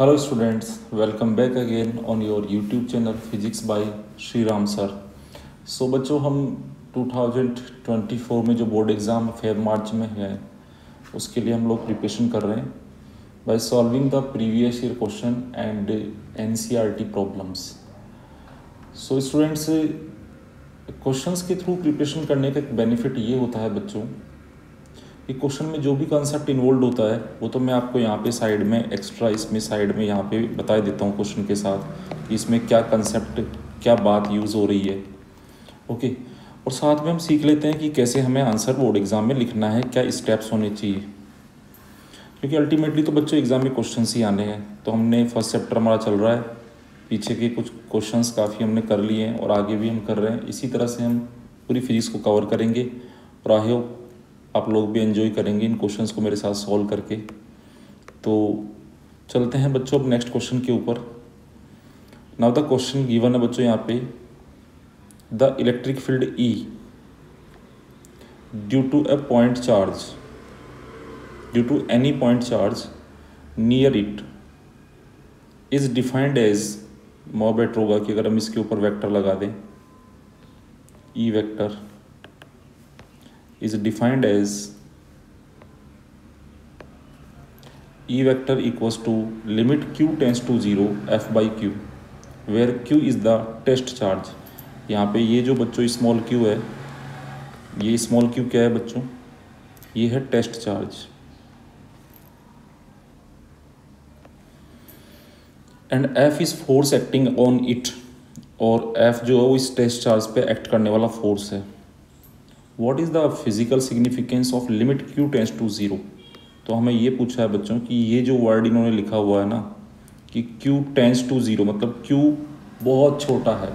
Hello students, welcome back again on your YouTube channel Physics by Shri Ram sir so बच्चों हम 2024 में जो board exam Feb March में है उसके लिए हम लोग प्रिपरेशन कर रहे हैं by solving the previous year question and an problems so students questions के थ्रू प्रिपरेशन करने का एक बेनिफिट ये होता है बच्चों कि क्वेश्चन में जो भी कॉन्सेप्ट इन्वॉल्व होता है, वो तो मैं आपको यहाँ पे साइड में एक्स्ट्रा इसमें साइड में यहाँ पे बता देता हूँ क्वेश्चन के साथ कि इसमें क्या कंसेप्ट क्या बात यूज़ हो रही है। ओके और साथ में हम सीख लेते हैं कि कैसे हमें आंसर बोर्ड एग्ज़ाम में लिखना है, क्या स्टेप्स होने चाहिए। क्योंकि अल्टीमेटली तो बच्चों एग्ज़ाम में क्वेश्चन ही आने हैं। तो हमने फ़र्स्ट चैप्टर हमारा चल रहा है। पीछे के कुछ क्वेश्चंस काफ़ी हमने कर लिए हैं और आगे भी हम कर रहे हैं। इसी तरह से हम पूरी फिजिक्स को कवर करेंगे। और आई होप आप लोग भी एंजॉय करेंगे इन क्वेश्चंस को मेरे साथ सॉल्व करके। तो चलते हैं बच्चों अब नेक्स्ट क्वेश्चन के ऊपर। नाउ द क्वेश्चन गिवन है बच्चों यहाँ पे। The electric field E due to a point charge due to any point charge near it is defined as more better होगा कि अगर हम इसके ऊपर वेक्टर लगा दें E vector is defined as E vector equals to limit q tends to 0 f by q, where q is the test charge. यहाँ पे ये जो बच्चों स्मॉल q है, ये स्मॉल q क्या है बच्चों? ये है test charge and f is force acting on it और f जो है वो इस टेस्ट चार्ज पे एक्ट करने वाला फोर्स है। What is the physical significance of limit q tends to zero तो हमें ये पूछा है बच्चों कि ये जो वर्ड इन्होंने लिखा हुआ है ना, कि क्यू टेंस टू ज़ीरो मतलब क्यू बहुत छोटा है।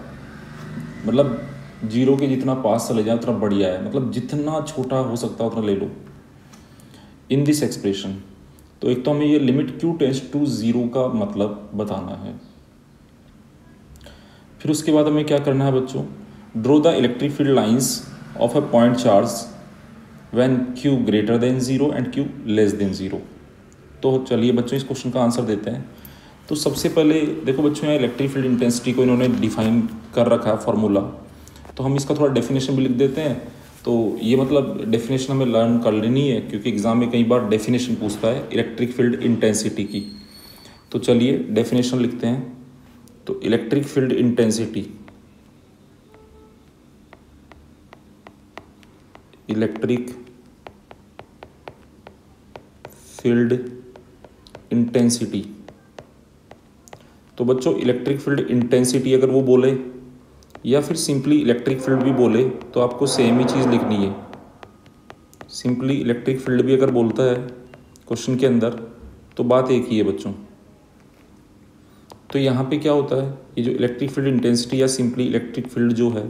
मतलब ज़ीरो के जितना पास चले जाए, उतना बढ़िया है। मतलब जितना छोटा हो सकता है, उतना ले लो। इन दिस एक्सप्रेशन तो एक तो हमें ये limit q tends to zero का मतलब बताना है। फिर उसके बाद हमें क्या करना है बच्चों? Draw the electric field lines of a point charge when q greater than zero and q less than zero तो चलिए बच्चों, इस क्वेश्चन का आंसर देते हैं। तो सबसे पहले, देखो बच्चों, यहाँ इलेक्ट्रिक फ़ील्ड इंटेंसिटी को इन्होंने डिफाइन कर रखा है फॉर्मूला तो हम इसका थोड़ा डेफिनेशन भी लिख देते हैं। तो ये मतलब डेफिनेशन हमें लर्न कर लेनी है, क्योंकि एग्ज़ाम में कई बार डेफिनेशन पूछता है इलेक्ट्रिक फ़ील्ड इंटेंसिटी की। तो चलिए डेफिनेशन लिखते हैं। तो electric field intensity electric field intensity तो बच्चों इलेक्ट्रिक फ़ील्ड इंटेंसिटी अगर वो बोले, या फिर सिंपली इलेक्ट्रिक फ़ील्ड भी बोले तो आपको सेम ही चीज़ लिखनी है। सिंपली इलेक्ट्रिक फ़ील्ड भी अगर बोलता है क्वेश्चन के अंदर तो बात एक ही है बच्चों। तो यहाँ पे क्या होता है, ये जो इलेक्ट्रिक फ़ील्ड इंटेंसिटी या सिंपली इलेक्ट्रिक फ़ील्ड जो है,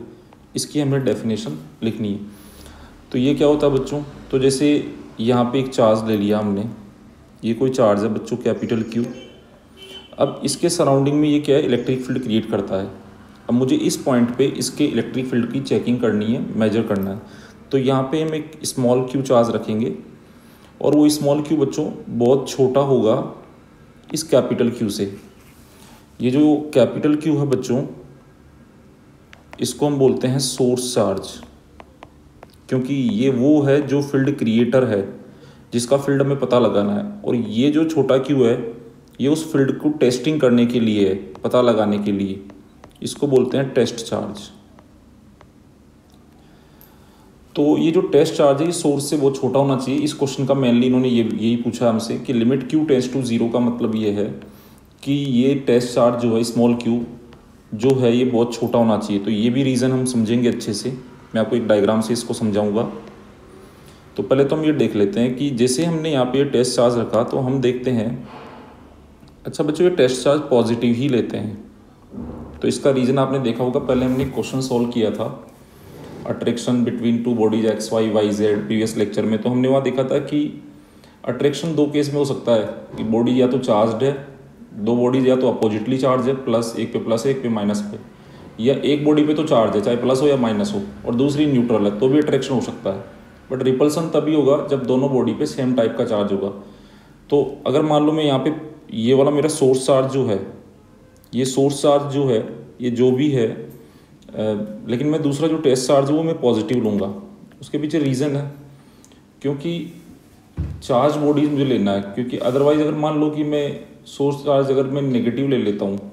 इसकी हमें डेफिनेशन लिखनी है। तो ये क्या होता है बच्चों? तो जैसे यहाँ पे एक चार्ज ले लिया हमने। ये कोई चार्ज है बच्चों, कैपिटल क्यू अब इसके सराउंडिंग में ये क्या है? इलेक्ट्रिक फ़ील्ड क्रिएट करता है। अब मुझे इस पॉइंट पे इसके इलेक्ट्रिक फ़ील्ड की चेकिंग करनी है, मेजर करना है। तो यहाँ पे हम एक स्मॉल क्यू चार्ज रखेंगे। और वो स्मॉल क्यू बच्चों बहुत छोटा होगा इस कैपिटल क्यू से। ये जो कैपिटल क्यू है बच्चों, इसको हम बोलते हैं सोर्स चार्ज। क्योंकि ये वो है जो फ़ील्ड क्रिएटर है, जिसका फ़ील्ड हमें पता लगाना है। और ये जो छोटा क्यू है, ये उस फ़ील्ड को टेस्टिंग करने के लिए है पता लगाने के लिए, इसको बोलते हैं टेस्ट चार्ज तो ये जो टेस्ट चार्ज है ये सोर्स से बहुत छोटा होना चाहिए। इस क्वेश्चन का मेनली इन्होंने ये, यही पूछा हमसे कि limit q test to zero का मतलब ये है कि ये टेस्ट चार्ज जो है स्मॉल क्यू जो है, ये बहुत छोटा होना चाहिए। तो ये भी रीज़न हम समझेंगे अच्छे से। मैं आपको एक डायग्राम से इसको समझाऊँगा। तो पहले तो हम ये देख लेते हैं कि जैसे हमने यहाँ पे ये टेस्ट चार्ज रखा तो हम देखते हैं। अच्छा बच्चों, ये टेस्ट चार्ज पॉजिटिव ही लेते हैं। तो इसका रीज़न आपने देखा होगा, पहले हमने क्वेश्चन सॉल्व किया था। Attraction between two bodies X Y Y Z previous lecture में। तो हमने वहाँ देखा था कि अट्रैक्शन दो केस में हो सकता है, कि बॉडी या तो चार्ज है, दो बॉडीज या तो अपोजिटली चार्ज है प्लस एक पे प्लस है, एक पे माइनस पे। या एक बॉडी पे तो चार्ज है, चाहे प्लस हो या माइनस हो, और दूसरी न्यूट्रल है तो भी अट्रैक्शन हो सकता है। बट रिपल्सन तभी होगा जब दोनों बॉडी पे सेम टाइप का चार्ज होगा। तो अगर मान लो मैं यहाँ पे ये वाला मेरा सोर्स चार्ज जो है, ये सोर्स चार्ज जो है, ये जो भी है लेकिन मैं दूसरा जो टेस्ट चार्ज है वो मैं पॉजिटिव लूँगा। उसके पीछे रीज़न है। क्योंकि चार्ज बॉडीज मुझे लेना है, क्योंकि अदरवाइज़ अगर मान लो कि मैं सोर्स चार्ज अगर मैं नेगेटिव ले लेता हूँ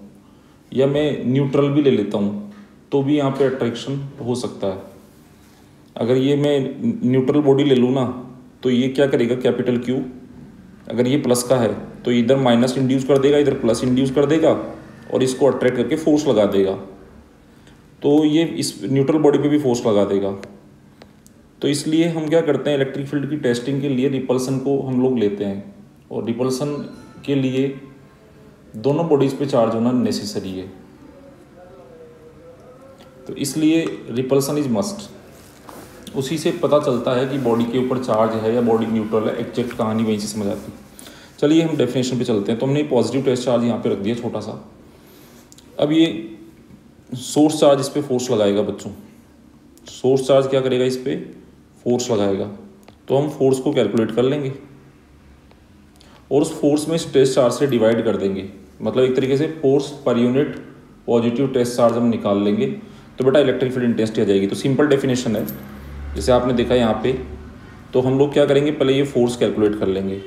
या मैं न्यूट्रल भी ले लेता हूँ तो भी यहाँ पे अट्रैक्शन हो सकता है। अगर ये मैं न्यूट्रल बॉडी ले लूँ ना तो ये क्या करेगा? कैपिटल क्यू अगर ये प्लस का है तो इधर माइनस इंड्यूस कर देगा, इधर प्लस इंड्यूस कर देगा और इसको अट्रैक्ट करके फोर्स लगा देगा। तो ये इस न्यूट्रल बॉडी पे भी फोर्स लगा देगा। तो इसलिए हम क्या करते हैं? इलेक्ट्रिक फ़ील्ड की टेस्टिंग के लिए रिपल्सन को हम लोग लेते हैं और रिपल्सन के लिए दोनों बॉडीज़ पे चार्ज होना नेसेसरी है। तो इसलिए रिपल्सन इज़ मस्ट उसी से पता चलता है कि बॉडी के ऊपर चार्ज है या बॉडी न्यूट्रल है एग्जैक्ट कहानी वहीं से समझ आती है। चलिए हम डेफिनेशन पे चलते हैं। तो हमने पॉजिटिव टेस्ट चार्ज यहाँ पे रख दिया छोटा सा। अब ये सोर्स चार्ज इस पर फोर्स लगाएगा बच्चों। सोर्स चार्ज क्या करेगा इस पर फोर्स लगाएगा। तो हम फोर्स को कैलकुलेट कर लेंगे। और उस फोर्स में स्ट्रेस चार्ज से डिवाइड कर देंगे। मतलब एक तरीके से force per unit positive test charge हम निकाल लेंगे। तो बेटा इलेक्ट्रिक फ़ील्ड इंटेंसिटी आ जाएगी। तो सिंपल डेफिनेशन है। जैसे आपने देखा यहाँ पे तो हम लोग क्या करेंगे? पहले ये फोर्स कैलकुलेट कर लेंगे।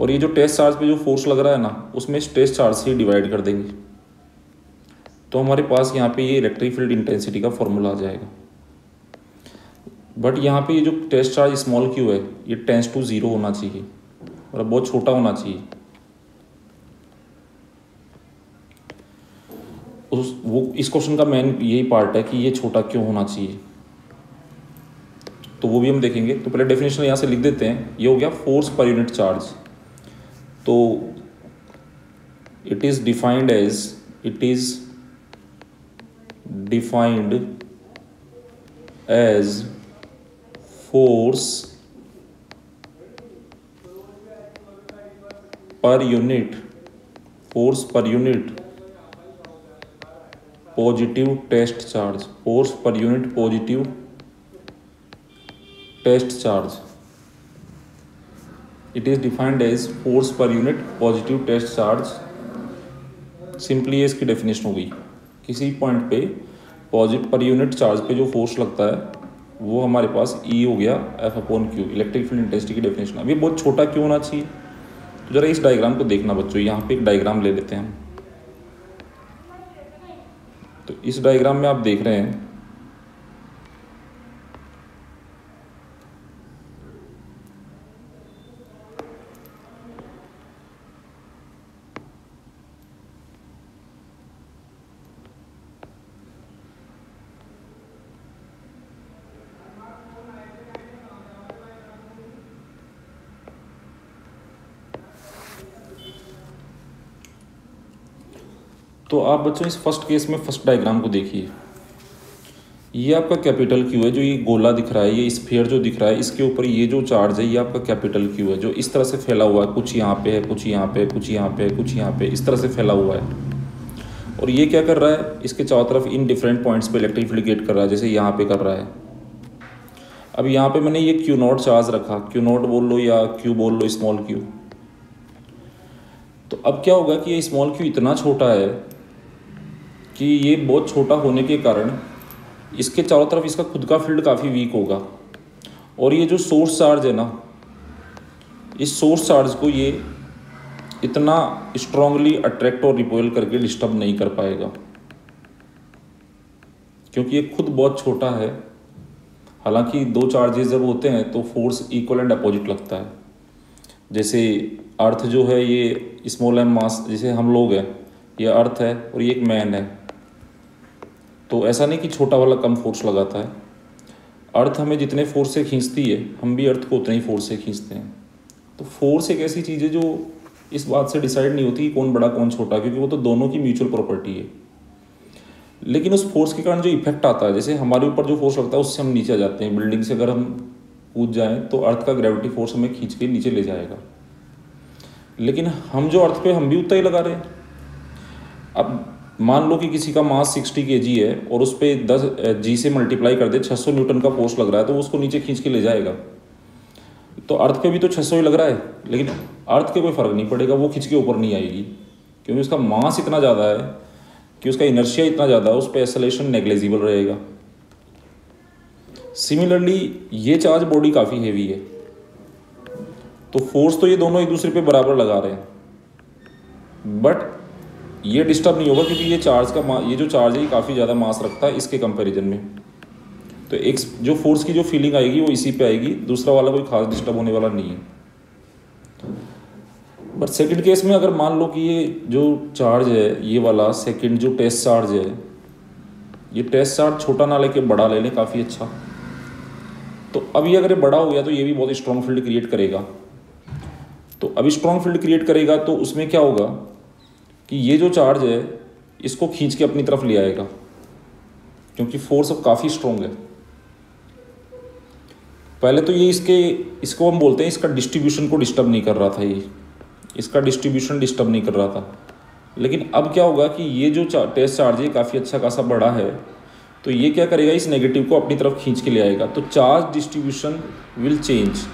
और ये जो टेस्ट चार्ज पे जो फोर्स लग रहा है ना, उसमें टेस्ट चार्ज से डिवाइड कर देंगे। तो हमारे पास यहाँ पे ये इलेक्ट्रिक फ़ील्ड इंटेंसिटी का फॉर्मूला आ जाएगा। बट यहाँ पे ये जो टेस्ट चार्ज स्मॉल क्यू है, ये टेंस टू ज़ीरो होना चाहिए। मतलब बहुत छोटा होना चाहिए। उस, वो, इस क्वेश्चन का मेन यही पार्ट है कि ये छोटा क्यों होना चाहिए? तो वो भी हम देखेंगे। तो पहले डेफिनेशन यहाँ से लिख देते हैं। ये हो गया फोर्स पर यूनिट चार्ज तो it is defined as it is defined as force per unit force per unit positive test charge force per unit positive test charge it is defined as force per unit positive test charge simply इसकी definition हो गई किसी point पे positive पर unit charge पे जो force लगता है, वो हमारे पास ई e हो गया F upon q electric field intensity की डेफिनेशन अभी बहुत छोटा क्यों होना चाहिए? तो ज़रा इस डायग्राम को देखना बच्चों, यहाँ पे एक डायग्राम ले लेते हैं हम। तो इस डायग्राम में आप देख रहे हैं तो आप बच्चों इस फ़र्स्ट केस में फ़र्स्ट डायग्राम को देखिए। ये आपका कैपिटल क्यू है, जो ये गोला दिख रहा है, ये स्फेयर जो दिख रहा है, इसके ऊपर ये जो चार्ज है, ये आपका कैपिटल क्यू है, जो इस तरह से फैला हुआ है, कुछ यहाँ पे है, कुछ यहाँ पे कुछ यहाँ पे कुछ यहाँ पे इस तरह से फैला हुआ है। और ये क्या कर रहा है? इसके चारों तरफ़ इन डिफरेंट पॉइंट्स पे इलेक्ट्रिक फ़ील्ड गेट कर रहा है, जैसे यहाँ पे कर रहा है। अब यहाँ पे मैंने ये क्यू नोट चार्ज रखा। क्यू नोट बोल लो या क्यू बोल लो स्मॉल क्यू तो अब क्या होगा कि ये स्मॉल क्यू इतना छोटा है कि ये बहुत छोटा होने के कारण इसके चारों तरफ़ इसका खुद का फ़ील्ड काफ़ी वीक होगा। और ये जो सोर्स चार्ज है ना, इस सोर्स चार्ज को ये इतना स्ट्रांगली अट्रैक्ट और रिपोल करके डिस्टर्ब नहीं कर पाएगा। क्योंकि ये खुद बहुत छोटा है। हालाँकि दो चार्जेस जब होते हैं तो फोर्स इक्वल एंड अपोजिट लगता है। जैसे अर्थ जो है, ये स्मॉल एम मास जैसे हम लोग हैं, ये अर्थ है और ये एक मैन है। तो ऐसा नहीं कि छोटा वाला कम फोर्स लगाता है। अर्थ हमें जितने फोर्स से खींचती है, हम भी अर्थ को उतने ही फोर्स से खींचते हैं। तो फोर्स एक ऐसी चीज़ है जो इस बात से डिसाइड नहीं होती कि कौन बड़ा, कौन छोटा, क्योंकि वो तो दोनों की म्यूचुअल प्रॉपर्टी है। लेकिन उस फोर्स के कारण जो इफ़ेक्ट आता है, जैसे हमारे ऊपर जो फोर्स लगता है, उससे हम नीचे जाते हैं। बिल्डिंग से अगर हम कूद जाएँ तो अर्थ का ग्रेविटी फोर्स हमें खींच के नीचे ले जाएगा। लेकिन हम जो अर्थ पे हम भी उतना ही लगा रहे हैं। अब मान लो कि किसी का मास सिक्सटी के जी है और उस पर दस जी से मल्टीप्लाई कर दे छः सौ न्यूटन का फोर्स लग रहा है तो उसको नीचे खींच के ले जाएगा। तो अर्थ पे भी तो 600 ही लग रहा है, लेकिन अर्थ के कोई फ़र्क नहीं पड़ेगा, वो खींच के ऊपर नहीं आएगी, क्योंकि उसका मास इतना ज़्यादा है कि उसका इनर्शिया इतना ज़्यादा है, उस पर एसलेशन नेग्लेजिबल रहेगा। सिमिलरली ये चार्ज बॉडी काफ़ी हैवी है। तो फोर्स तो ये दोनों एक दूसरे पे बराबर लगा रहे हैं। बट ये डिस्टर्ब नहीं होगा क्योंकि ये चार्ज का ये जो चार्ज है, ये काफ़ी ज़्यादा मास रखता है इसके कंपैरिजन में। तो एक जो फोर्स की जो फीलिंग आएगी, वो इसी पे आएगी, दूसरा वाला कोई खास डिस्टर्ब होने वाला नहीं है। बट सेकंड केस में अगर मान लो कि ये जो चार्ज है, ये वाला सेकंड जो टेस्ट चार्ज है, ये टेस्ट चार्ज छोटा ना लेके बड़ा ले लें, काफ़ी अच्छा। तो अभी अगर ये बड़ा हो गया तो ये भी बहुत स्ट्रॉन्ग फ़ील्ड क्रिएट करेगा। तो अभी स्ट्रॉन्ग फ़ील्ड क्रिएट करेगा तो उसमें क्या होगा? कि ये जो चार्ज है इसको खींच के अपनी तरफ़ ले आएगा क्योंकि फोर्स अब काफ़ी स्ट्रोंग है। पहले तो ये इसके इसको हम बोलते हैं इसका डिस्ट्रीब्यूशन को डिस्टर्ब नहीं कर रहा था ये। इसका डिस्ट्रीब्यूशन डिस्टर्ब नहीं कर रहा था। लेकिन अब क्या होगा कि ये जो चा, टेस्ट चार्ज है काफ़ी अच्छा खासा बड़ा है तो ये क्या करेगा इस नेगेटिव को अपनी तरफ़ खींच के ले आएगा। तो चार्ज डिस्ट्रीब्यूशन विल चेंज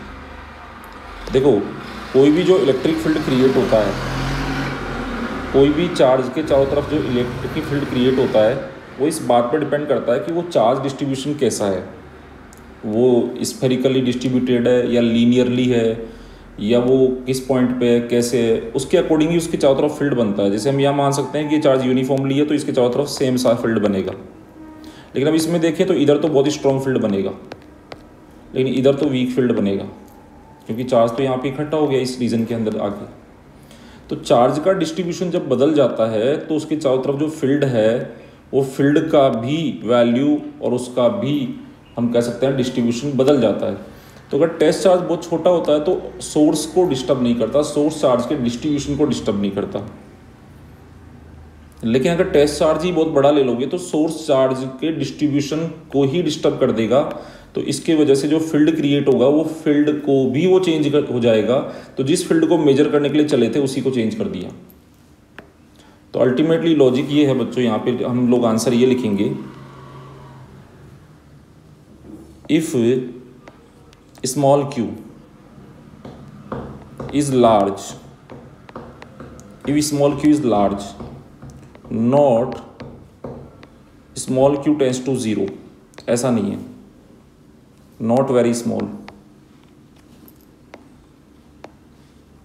देखो कोई भी जो इलेक्ट्रिक फ़ील्ड क्रिएट होता है कोई भी चार्ज के चारों तरफ़ जो इलेक्ट्रिक फ़ील्ड क्रिएट होता है, वो इस बात पर डिपेंड करता है कि वो चार्ज डिस्ट्रीब्यूशन कैसा है। वो स्फेरिकली डिस्ट्रीब्यूटेड है या लीनियरली है, या वो किस पॉइंट पे है, कैसे है, उसके अकॉर्डिंग ही उसके चारों तरफ़ फ़ील्ड बनता है। जैसे हम यहाँ मान सकते हैं कि चार्ज यूनिफॉर्मली है तो इसके चारों तरफ़ सेम सा फ़ील्ड बनेगा। लेकिन अब इसमें देखें तो इधर तो बहुत ही स्ट्रॉन्ग फ़ील्ड बनेगा, लेकिन इधर तो वीक फ़ील्ड बनेगा, क्योंकि चार्ज तो यहाँ पे इकट्ठा हो गया इस रीजन के अंदर आके। तो चार्ज का डिस्ट्रीब्यूशन जब बदल जाता है तो उसके चारों तरफ़ जो फ़ील्ड है, वो फ़ील्ड का भी वैल्यू और उसका भी हम कह सकते हैं डिस्ट्रीब्यूशन बदल जाता है। तो अगर टेस्ट चार्ज बहुत छोटा होता है तो सोर्स को डिस्टर्ब नहीं करता सोर्स चार्ज के डिस्ट्रीब्यूशन को डिस्टर्ब नहीं करता। लेकिन अगर टेस्ट चार्ज ही बहुत बड़ा ले लोगे तो सोर्स चार्ज के डिस्ट्रीब्यूशन को ही डिस्टर्ब कर देगा तो इसके वजह से जो फ़ील्ड क्रिएट होगा, वो फ़ील्ड को भी वो चेंज हो जाएगा। तो जिस फ़ील्ड को मेजर करने के लिए चले थे, उसी को चेंज कर दिया। तो अल्टीमेटली लॉजिक ये है बच्चों, यहाँ पे हम लोग आंसर ये लिखेंगे। If small q is large if small q is large not small q tends to zero ऐसा नहीं है। not very small.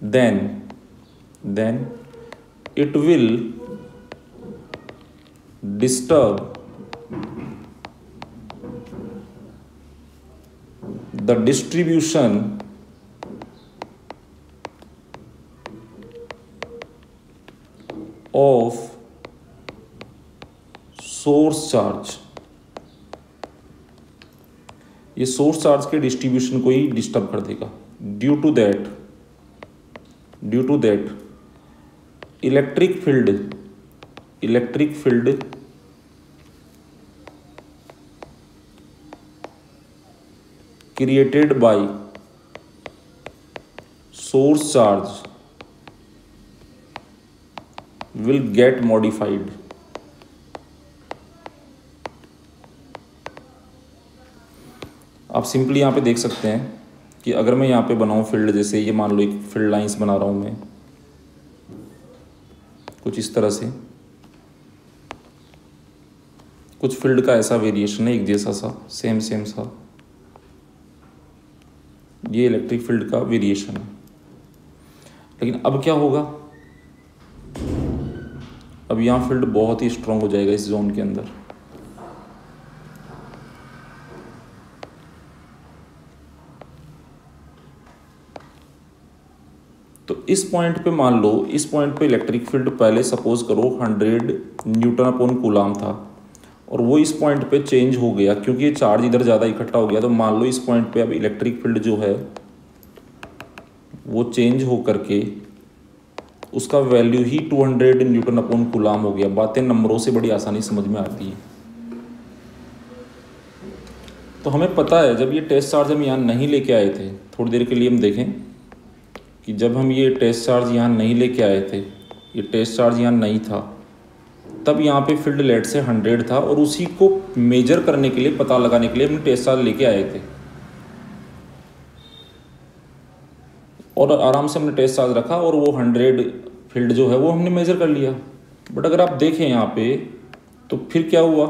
Then then it will disturb the distribution of source charge. ये सोर्स चार्ज के distribution को ही disturb कर देगा। Due to that due to that electric field electric field created by source charge will get modified. आप simply यहाँ पे देख सकते हैं कि अगर मैं यहाँ पे बनाऊँ फ़ील्ड जैसे ये मान लो एक फ़ील्ड लाइंस बना रहा हूँ मैं, कुछ इस तरह से। कुछ फ़ील्ड का ऐसा वेरिएशन है, एक जैसा सा सेम सेम सा। ये इलेक्ट्रिक फ़ील्ड का वेरिएशन है। लेकिन अब क्या होगा? अब यहाँ फ़ील्ड बहुत ही स्ट्रांग हो जाएगा इस जोन के अंदर। तो इस पॉइंट पे मान लो, इस पॉइंट पे इलेक्ट्रिक फ़ील्ड पहले सपोज़ करो 100 न्यूटन अपॉन कूलाम था और वो इस पॉइंट पे चेंज हो गया क्योंकि ये चार्ज इधर ज़्यादा इकट्ठा हो गया। तो मान लो इस पॉइंट पे अब इलेक्ट्रिक फ़ील्ड जो है, वो चेंज हो करके उसका वैल्यू ही 200 न्यूटन अपॉन गुलाम हो गया। बातें नंबरों से बड़ी आसानी समझ में आती है। तो हमें पता है, जब ये टेस्ट चार्ज हम यहाँ नहीं लेके आए थे, थोड़ी देर के लिए हम देखें। कि जब हम ये टेस्ट चार्ज यहाँ नहीं लेके आए थे, ये टेस्ट चार्ज यहाँ नहीं था, तब यहाँ पे फ़ील्ड लेट से हंड्रेड था और उसी को मेजर करने के लिए, पता लगाने के लिए हमने टेस्ट चार्ज लेके आए थे। और आराम से हमने टेस्ट चार्ज रखा और वो हंड्रेड फ़ील्ड जो है वो हमने मेज़र कर लिया। बट अगर आप देखें यहाँ पे तो फिर क्या हुआ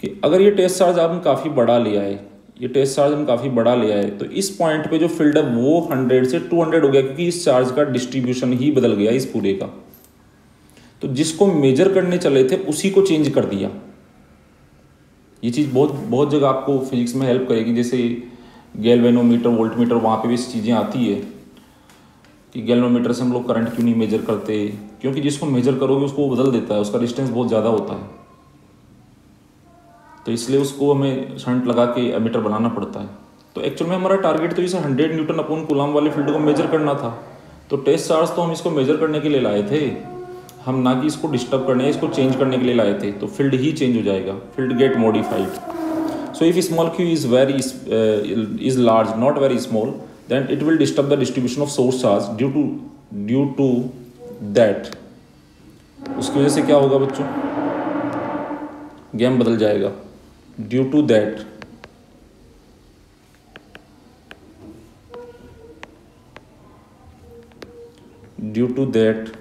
कि अगर ये टेस्ट चार्ज आपने काफ़ी बड़ा लिया है ये टेस्ट चार्ज हम काफ़ी बड़ा लिया है तो इस पॉइंट पे जो फ़ील्ड है, वो हंड्रेड से टू हंड्रेड हो गया, क्योंकि इस चार्ज का डिस्ट्रीब्यूशन ही बदल गया इस पूरे का। तो जिसको मेजर करने चले थे, उसी को चेंज कर दिया। ये चीज़ बहुत बहुत जगह आपको फिजिक्स में हेल्प करेगी, जैसे गैल्वेनोमीटर वोल्टमीटर वहाँ पे भी इस चीज़ें आती है। कि गैल्वेनोमीटर से हम लोग करंट क्यों नहीं मेजर करते? क्योंकि जिसको मेजर करोगे, उसको बदल देता है, उसका डिस्टेंस बहुत ज़्यादा होता है। तो इसलिए उसको हमें शंट लगा के एमीटर बनाना पड़ता है। तो एक्चुअल में हमारा टारगेट तो इसे हंड्रेड न्यूटन अपॉन कुलाम वाले फ़ील्ड को मेजर करना था। तो टेस्ट चार्ज तो हम इसको मेजर करने के लिए लाए थे। हम ना कि इसको डिस्टर्ब करने इसको चेंज करने के लिए लाए थे। तो फ़ील्ड ही चेंज हो जाएगा। Field get modified so if small q is very is large not very small then it will disturb the distribution of source charge due to due to that उसकी वजह से क्या होगा बच्चों? गेम बदल जाएगा। Due to that due to that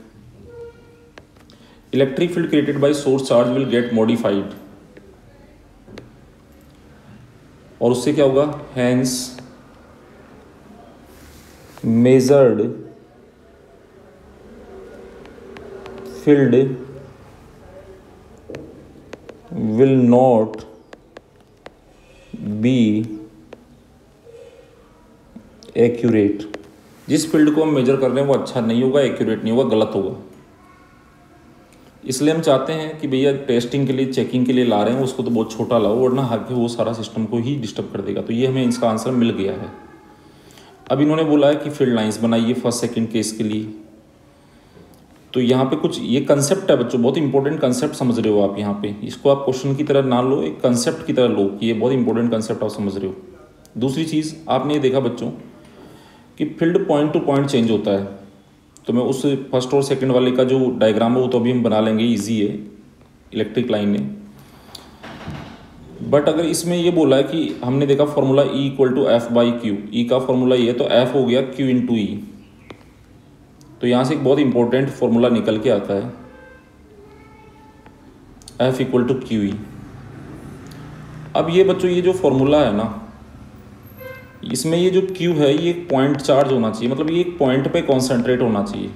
electric field created by source charge will get modified और उससे क्या होगा hence measured field will not be accurate जिस फ़ील्ड को हम मेजर कर रहे हैं, वो अच्छा नहीं होगा एक्यूरेट नहीं होगा, गलत होगा। इसलिए हम चाहते हैं कि भैया टेस्टिंग के लिए चेकिंग के लिए ला रहे हैं, उसको तो बहुत छोटा लाओ, वरना आगे वो सारा सिस्टम को ही डिस्टर्ब कर देगा। तो ये हमें इसका आंसर मिल गया है। अब इन्होंने बोला है कि फ़ील्ड लाइंस बनाइए फ़र्स्ट सेकंड केस के लिए। तो यहाँ पे कुछ ये कंसेप्ट है बच्चों, बहुत इंपॉर्टेंट कंसेप्ट समझ रहे हो आप यहाँ पे। इसको आप क्वेश्चन की तरह ना लो, एक कंसेप्ट की तरह लो कि ये बहुत इंपॉर्टेंट कंसेप्ट आप समझ रहे हो। दूसरी चीज़, आपने ये देखा बच्चों कि field point to point change होता है। तो मैं उस फ़र्स्ट और सेकेंड वाले का जो डायग्राम है, वो तो अभी हम बना लेंगे ईजी है इलेक्ट्रिक लाइन में। बट अगर इसमें ये बोला है कि हमने देखा formula E equal to F by q E का फॉर्मूला ये है तो एफ़ हो गया क्यू इन टू ई तो यहाँ से एक बहुत इंपॉर्टेंट फॉर्मूला निकल के आता है। एफ़ इक्वल टू क्यू अब ये बच्चों, ये जो फॉर्मूला है ना, इसमें ये जो क्यू है, ये एक पॉइंट चार्ज होना चाहिए। मतलब ये एक पॉइंट पे कॉन्सेंट्रेट होना चाहिए।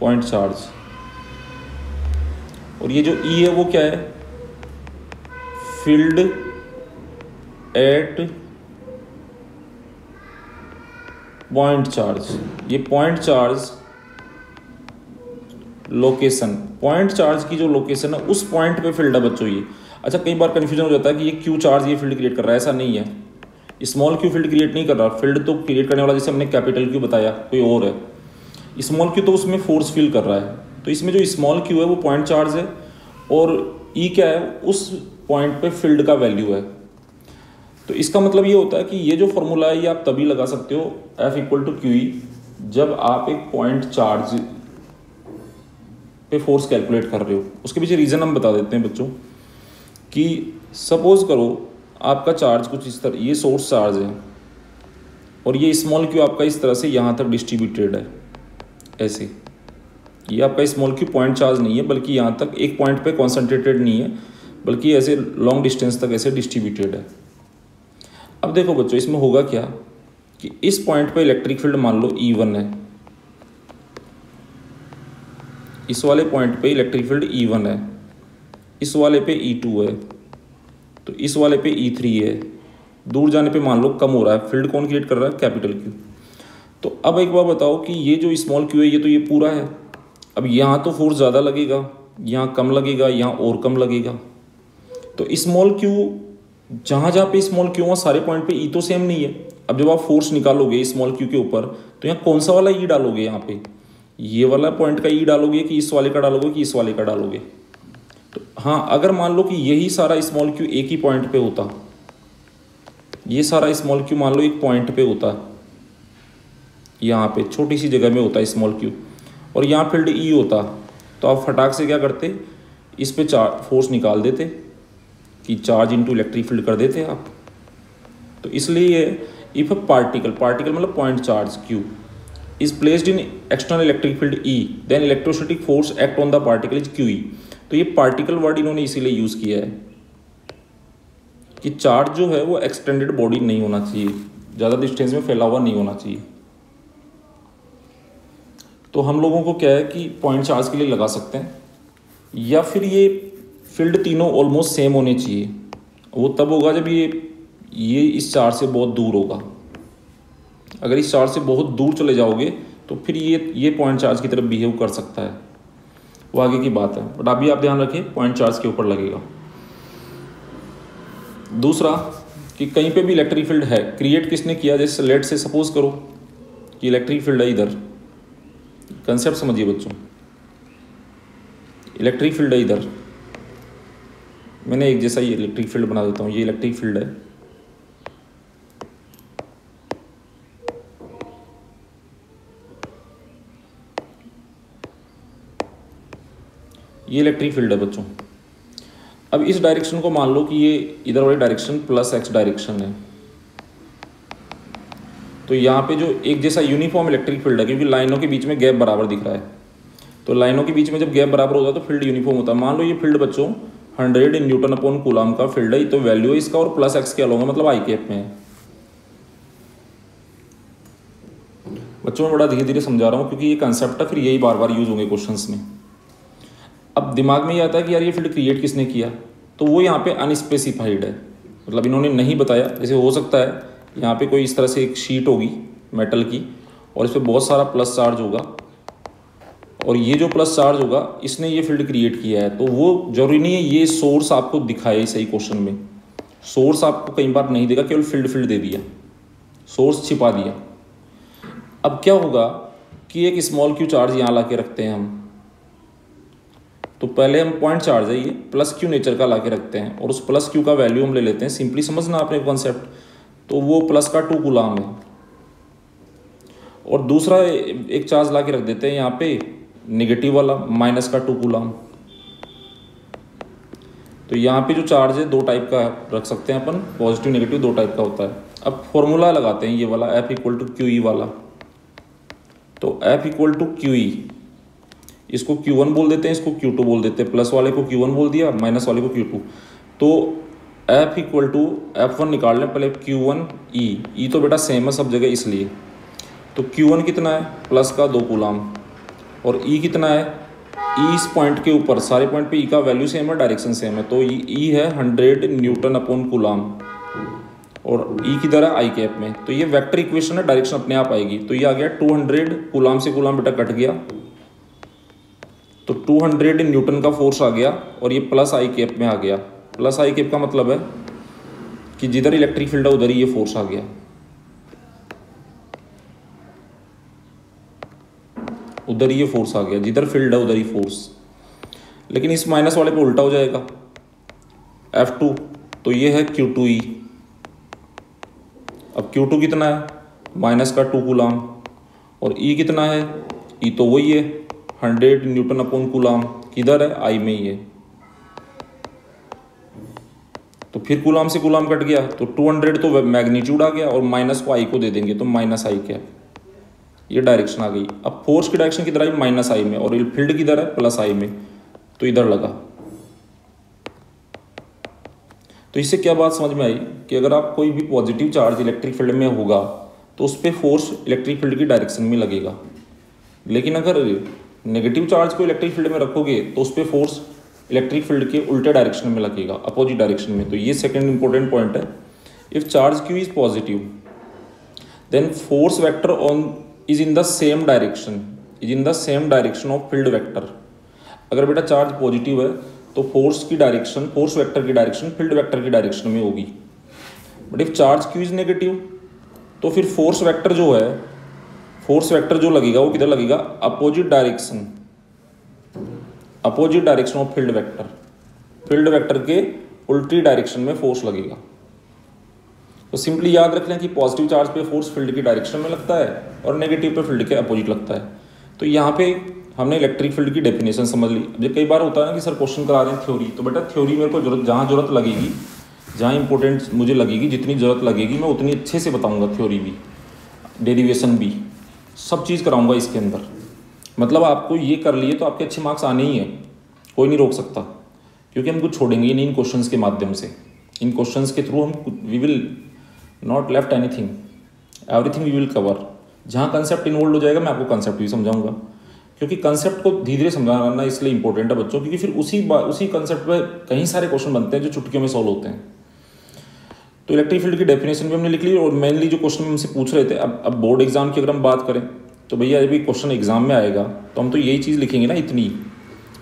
पॉइंट चार्ज और ये जो ई e है, वो क्या है? फ़ील्ड एट पॉइंट चार्ज ये point charge location point charge की जो लोकेशन है, उस पॉइंट पे फ़ील्ड है बच्चों ये। अच्छा कई बार कंफ्यूजन हो जाता है कि ये क्यू चार्ज ये फ़ील्ड क्रिएट कर रहा है, ऐसा नहीं है। स्मॉल क्यू फ़ील्ड क्रिएट नहीं कर रहा। फ़ील्ड तो क्रिएट करने वाला, जैसे हमने कैपिटल क्यू बताया, कोई और है। स्मॉल क्यू तो उसमें फोर्स फील कर रहा है। तो इसमें जो स्मॉल क्यू है, वो पॉइंट चार्ज है। और ई e क्या है? उस पॉइंट पे फ़ील्ड का वैल्यू है। तो इसका मतलब ये होता है कि ये जो फॉर्मूला है, ये आप तभी लगा सकते हो एफ़ इक्वल टू क्यू जब आप एक पॉइंट चार्ज पे फोर्स कैलकुलेट कर रहे हो। उसके पीछे रीज़न हम बता देते हैं बच्चों कि सपोज़ करो आपका चार्ज कुछ इस तरह, ये सोर्स चार्ज है और ये स्मॉल क्यू आपका इस तरह से यहाँ तक डिस्ट्रीब्यूटेड है, ऐसे। ये आपका स्मॉल क्यू पॉइंट चार्ज नहीं है, बल्कि यहाँ तक एक पॉइंट पे कॉन्सेंट्रेटेड नहीं है, बल्कि ऐसे लॉन्ग डिस्टेंस तक ऐसे डिस्ट्रीब्यूटेड है। अब देखो बच्चों, इसमें होगा क्या कि इस पॉइंट पे इलेक्ट्रिक फ़ील्ड मान लो ई e वन है। इस वाले पॉइंट पे इलेक्ट्रिक फ़ील्ड ई वन है। इस वाले पे ई e टू है। तो इस वाले पे ई e थ्री है। दूर जाने पे मान लो कम हो रहा है। फ़ील्ड कौन क्रिएट कर रहा है? कैपिटल क्यू तो अब एक बार बताओ कि ये जो स्मॉल क्यू है, ये तो ये पूरा है। अब यहाँ तो फोर्स ज़्यादा लगेगा, यहाँ कम लगेगा, यहाँ और कम लगेगा। तो स्मॉल क्यू जहाँ जहाँ पे स्मॉल क्यू वहाँ सारे पॉइंट पे ई e तो सेम नहीं है। अब जब आप फोर्स निकालोगे स्मॉल क्यू के ऊपर तो यहाँ कौन सा वाला ई e डालोगे यहाँ पे? ये वाला पॉइंट का ई डालोगे कि इस वाले का डालोगे कि इस वाले का डालोगे? तो हाँ अगर मान लो कि यही सारा स्मॉल क्यू एक ही पॉइंट पे होता, ये सारा स्मॉल क्यू मान लो एक पॉइंट पे होता, यहाँ पे, छोटी सी जगह में होता स्मॉल क्यू और यहाँ फ़ील्ड ई होता तो आप फटाक से क्या करते? इस पे चार फोर्स निकाल देते। कि चार्ज इनटू इलेक्ट्रिक फ़ील्ड कर देते आप। तो इसलिए इफ़ अ पार्टिकल पार्टिकल मतलब point charge q is placed in external electric field E then electrostatic force act on the particle is q E तो ये पार्टिकल वर्ड इन्होंने इसीलिए यूज़ किया है कि चार्ज जो है वो एक्सटेंडेड बॉडी नहीं होना चाहिए। ज़्यादा डिस्टेंस में फैला हुआ नहीं होना चाहिए। तो हम लोगों को क्या है कि पॉइंट चार्ज के लिए लगा सकते हैं। या फिर ये फ़ील्ड तीनों ऑलमोस्ट सेम होने चाहिए। वो तब होगा जब ये ये इस चार्ज से बहुत दूर होगा। अगर इस चार्ज से बहुत दूर चले जाओगे तो फिर ये ये पॉइंट चार्ज की तरफ़ बिहेव कर सकता है। वो आगे की बात है। बट अभी आप ध्यान रखें पॉइंट चार्ज के ऊपर लगेगा। दूसरा, कि कहीं पे भी इलेक्ट्रिक फ़ील्ड है क्रिएट किसने किया? जैसे लेट से सपोज़ करो कि इलेक्ट्रिक फ़ील्ड है इधर। कंसेप्ट समझिए बच्चों। इलेक्ट्रिक फ़ील्ड है इधर। मैंने एक जैसा ये इलेक्ट्रिक फ़ील्ड बना देता हूँ, ये इलेक्ट्रिक फ़ील्ड है। ये इलेक्ट्रिक फ़ील्ड है बच्चों। अब इस डायरेक्शन को मान लो कि ये इधर वाली डायरेक्शन प्लस एक्स डायरेक्शन है। तो यहाँ पे जो एक जैसा यूनिफॉर्म इलेक्ट्रिक फ़ील्ड है, क्योंकि लाइनों के बीच में गैप बराबर दिख रहा है। तो लाइनों के बीच में जब गैप बराबर होता है तो फ़ील्ड यूनिफॉर्म होता है। मान लो ये फ़ील्ड बच्चों hundred in newton upon coulomb का फ़ील्ड है तो वैल्यू है इसका और प्लस एक्स के अलोंगा मतलब आई कैप में। बच्चों, में बड़ा धीरे धीरे समझा रहा हूँ, क्योंकि ये कंसेप्ट है फिर यही बार बार यूज़ होंगे क्वेश्चन में। अब दिमाग में ये आता है कि यार ये फ़ील्ड क्रिएट किसने किया? तो वो यहाँ पे अनस्पेसिफाइड है। मतलब इन्होंने नहीं बताया। जैसे हो सकता है, यहाँ पे कोई इस तरह से एक शीट होगी मेटल की, और इस पर बहुत सारा प्लस चार्ज होगा। और ये जो प्लस चार्ज होगा, इसने ये फ़ील्ड क्रिएट किया है तो वो ज़रूरी नहीं है ये सोर्स आपको दिखाए सही क्वेश्चन में। सोर्स आपको कई बार नहीं देगा, केवल फ़ील्ड फ़ील्ड दे दिया। सोर्स छिपा दिया। अब क्या होगा कि एक स्मॉल क्यू चार्ज यहाँ ला रखते हैं हम। तो पहले हम पॉइंट चार्ज है ये प्लस क्यू नेचर का ला रखते हैं, और उस प्लस क्यू का वैल्यू हम ले लेते हैं। सिंपली समझना आपने कॉन्सेप्ट तो वो प्लस का टू गुलाम है। और दूसरा एक चार्ज ला के रख देते हैं यहाँ पे। निगेटिव वाला माइनस का टू गुलाम तो यहाँ पे जो चार्ज है, दो टाइप का रख सकते हैं अपन। पॉजिटिव नेगेटिव दो टाइप का होता है। अब फॉर्मूला लगाते हैं, ये वाला F equal to q E वाला। तो F equal to q E इसको क्यू वन बोल देते हैं, इसको क्यू टू बोल देते हैं। प्लस वाले को क्यू वन बोल दिया माइनस वाले को क्यू टू तो F equal to F one निकाल लें, पहले Q1 E ई तो बेटा सेम है, सब जगह इसलिए। तो क्यू वन कितना है? प्लस का दो गुलाम और E कितना है? E इस पॉइंट के ऊपर, सारे पॉइंट पे E का वैल्यू सेम है डायरेक्शन सेम है। तो ई e है हंड्रेड न्यूटन अपॉन गुलाम और E किधर है? आई कैप में। तो ये वेक्टर इक्वेशन है डायरेक्शन अपने आप आएगी। तो ये आ गया 200 गुलाम से गुलाम बेटा कट गया। तो 200 न्यूटन का फोर्स आ गया और ये प्लस आई कैप में आ गया। प्लस आई कैप का मतलब है कि जिधर इलेक्ट्रिक फ़ील्ड है, उधर ही ये फोर्स आ गया। उधर ये फोर्स आ गया, जिधर फ़ील्ड है, उधर ही फोर्स लेकिन इस माइनस वाले पे उल्टा हो जाएगा। F2 तो ये है Q2E अब Q2 कितना है? माइनस का टू गुलाम और E कितना है? E तो वही है हंड्रेड न्यूटन अपॉन कुलाम किधर है? आई में ही है। तो फिर कुलाम से कुलाम कट गया। तो 200 तो मैग्नीट्यूड आ गया और माइनस को आई को दे देंगे तो माइनस आई क्या ये डायरेक्शन आ गई। अब फोर्स की डायरेक्शन किधर आई? माइनस आई में। और फ़ील्ड किधर है? प्लस आई में। तो इधर लगा। तो इससे क्या बात समझ में आई? कि अगर आप कोई भी पॉजिटिव चार्ज इलेक्ट्रिक फ़ील्ड में होगा तो उस पर फोर्स इलेक्ट्रिक फ़ील्ड की डायरेक्शन में लगेगा। लेकिन अगर नेगेटिव चार्ज को इलेक्ट्रिक फ़ील्ड में रखोगे तो उस पर फोर्स इलेक्ट्रिक फ़ील्ड के उल्टे डायरेक्शन में लगेगा अपोजिट डायरेक्शन में। तो ये सेकेंड इंपॉर्टेंट पॉइंट है। If charge q is positive then force vector on is in the same direction is in the same direction of field vector अगर बेटा चार्ज पॉजिटिव है तो फोर्स की डायरेक्शन फोर्स वेक्टर की direction field vector की direction में होगी। But if charge q is negative तो फिर फोर्स वेक्टर जो है फोर्स वेक्टर जो लगेगा, वो किधर लगेगा? Opposite direction opposite direction of field vector field vector के उल्टी डायरेक्शन में फोर्स लगेगा। तो सिंपली याद रख लें कि पॉजिटिव चार्ज पे फोर्स फ़ील्ड की डायरेक्शन में लगता है और नेगेटिव पे फ़ील्ड के अपोजिट लगता है। तो यहाँ पे हमने इलेक्ट्रिक फ़ील्ड की डेफिनेशन समझ ली। अब कई बार होता है ना कि सर क्वेश्चन करा रहे हैं थ्योरी तो बेटा थ्योरी मेरे को ज़रूरत, जहाँ ज़रूरत लगेगी, जहाँ इंपॉर्टेंट मुझे लगेगी, जितनी ज़रूरत लगेगी, मैं उतनी अच्छे से बताऊँगा थ्योरी भी डेरिवेशन भी, सब चीज़ कराऊँगा इसके अंदर। मतलब आपको ये कर लिए तो आपके अच्छे मार्क्स आने ही हैं, कोई नहीं रोक सकता, क्योंकि हम कुछ छोड़ेंगे नहीं इन क्वेश्चंस के माध्यम से। इन क्वेश्चंस के थ्रू हम we will not left anything everything we will cover जहाँ कंसेप्ट इन्वॉल्व हो जाएगा, मैं आपको कंसेप्ट भी समझाऊँगा। क्योंकि कंसेप्ट को धीरे धीरे समझाना इसलिए इंपॉर्टेंट है बच्चों क्योंकि फिर उसी उसी कंसेप्ट पर कई सारे क्वेश्चन बनते हैं जो चुटकियों में सॉल्व होते हैं। तो इलेक्ट्रिक फ़ील्ड की डेफिनेशन भी हमने लिख ली और मेनली जो क्वेश्चन हमसे पूछ रहे थे, अब अब बोर्ड एग्ज़ाम की अगर हम बात करें तो भैया जब क्वेश्चन एग्ज़ाम में आएगा तो हम तो यही चीज़ लिखेंगे ना, इतनी।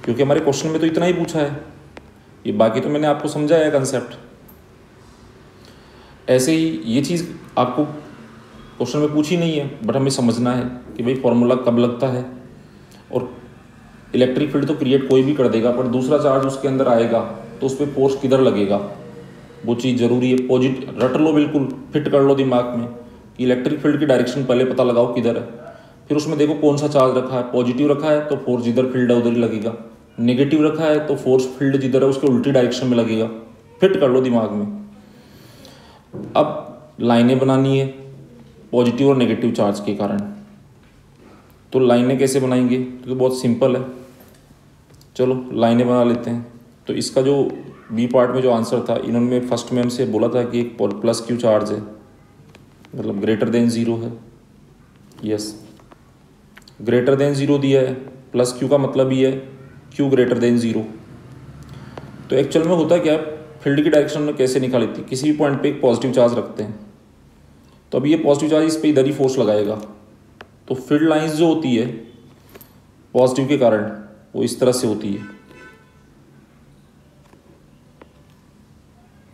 क्योंकि हमारे क्वेश्चन में तो इतना ही पूछा है। ये बाकी तो मैंने आपको समझाया कंसेप्ट ऐसे ही ये चीज़ आपको क्वेश्चन में पूछी नहीं है बट हमें समझना है कि भाई फॉर्मूला कब लगता है। और इलेक्ट्रिक फ़ील्ड तो क्रिएट कोई भी कर देगा, पर दूसरा चार्ज उसके अंदर आएगा तो उस पर फोर्स किधर लगेगा? वो चीज़ ज़रूरी है। पॉजिटिव रट लो बिल्कुल फिट कर लो दिमाग में कि इलेक्ट्रिक फ़ील्ड की डायरेक्शन पहले पता लगाओ किधर है। फिर उसमें देखो कौन सा चार्ज रखा है। पॉजिटिव रखा है तो फोर्स जिधर फ़ील्ड है उधर ही लगेगा। नेगेटिव रखा है तो फोर्स फ़ील्ड जिधर है उसके उल्टी डायरेक्शन में लगेगा। फिट कर लो दिमाग में। अब लाइनें बनानी है पॉजिटिव और नेगेटिव चार्ज के कारण। तो लाइनें कैसे बनाएँगे? तो बहुत सिंपल है। चलो, लाइनें बना लेते हैं। तो इसका जो बी पार्ट में जो आंसर था, इन्होंने फ़र्स्ट में हमसे बोला था कि एक प्लस क्यू चार्ज है। मतलब ग्रेटर देन ज़ीरो है। यस ग्रेटर देन ज़ीरो दिया है। प्लस क्यू का मतलब ही है क्यू ग्रेटर देन ज़ीरो तो एक्चुअल में होता क्या है? फ़ील्ड की डायरेक्शन में कैसे निकाली थी? किसी भी पॉइंट पे एक पॉजिटिव चार्ज रखते हैं। तो अब ये पॉजिटिव चार्ज इस पर इधर ही फोर्स लगाएगा। तो फ़ील्ड लाइंस जो होती है पॉजिटिव के कारण, वो इस तरह से होती है।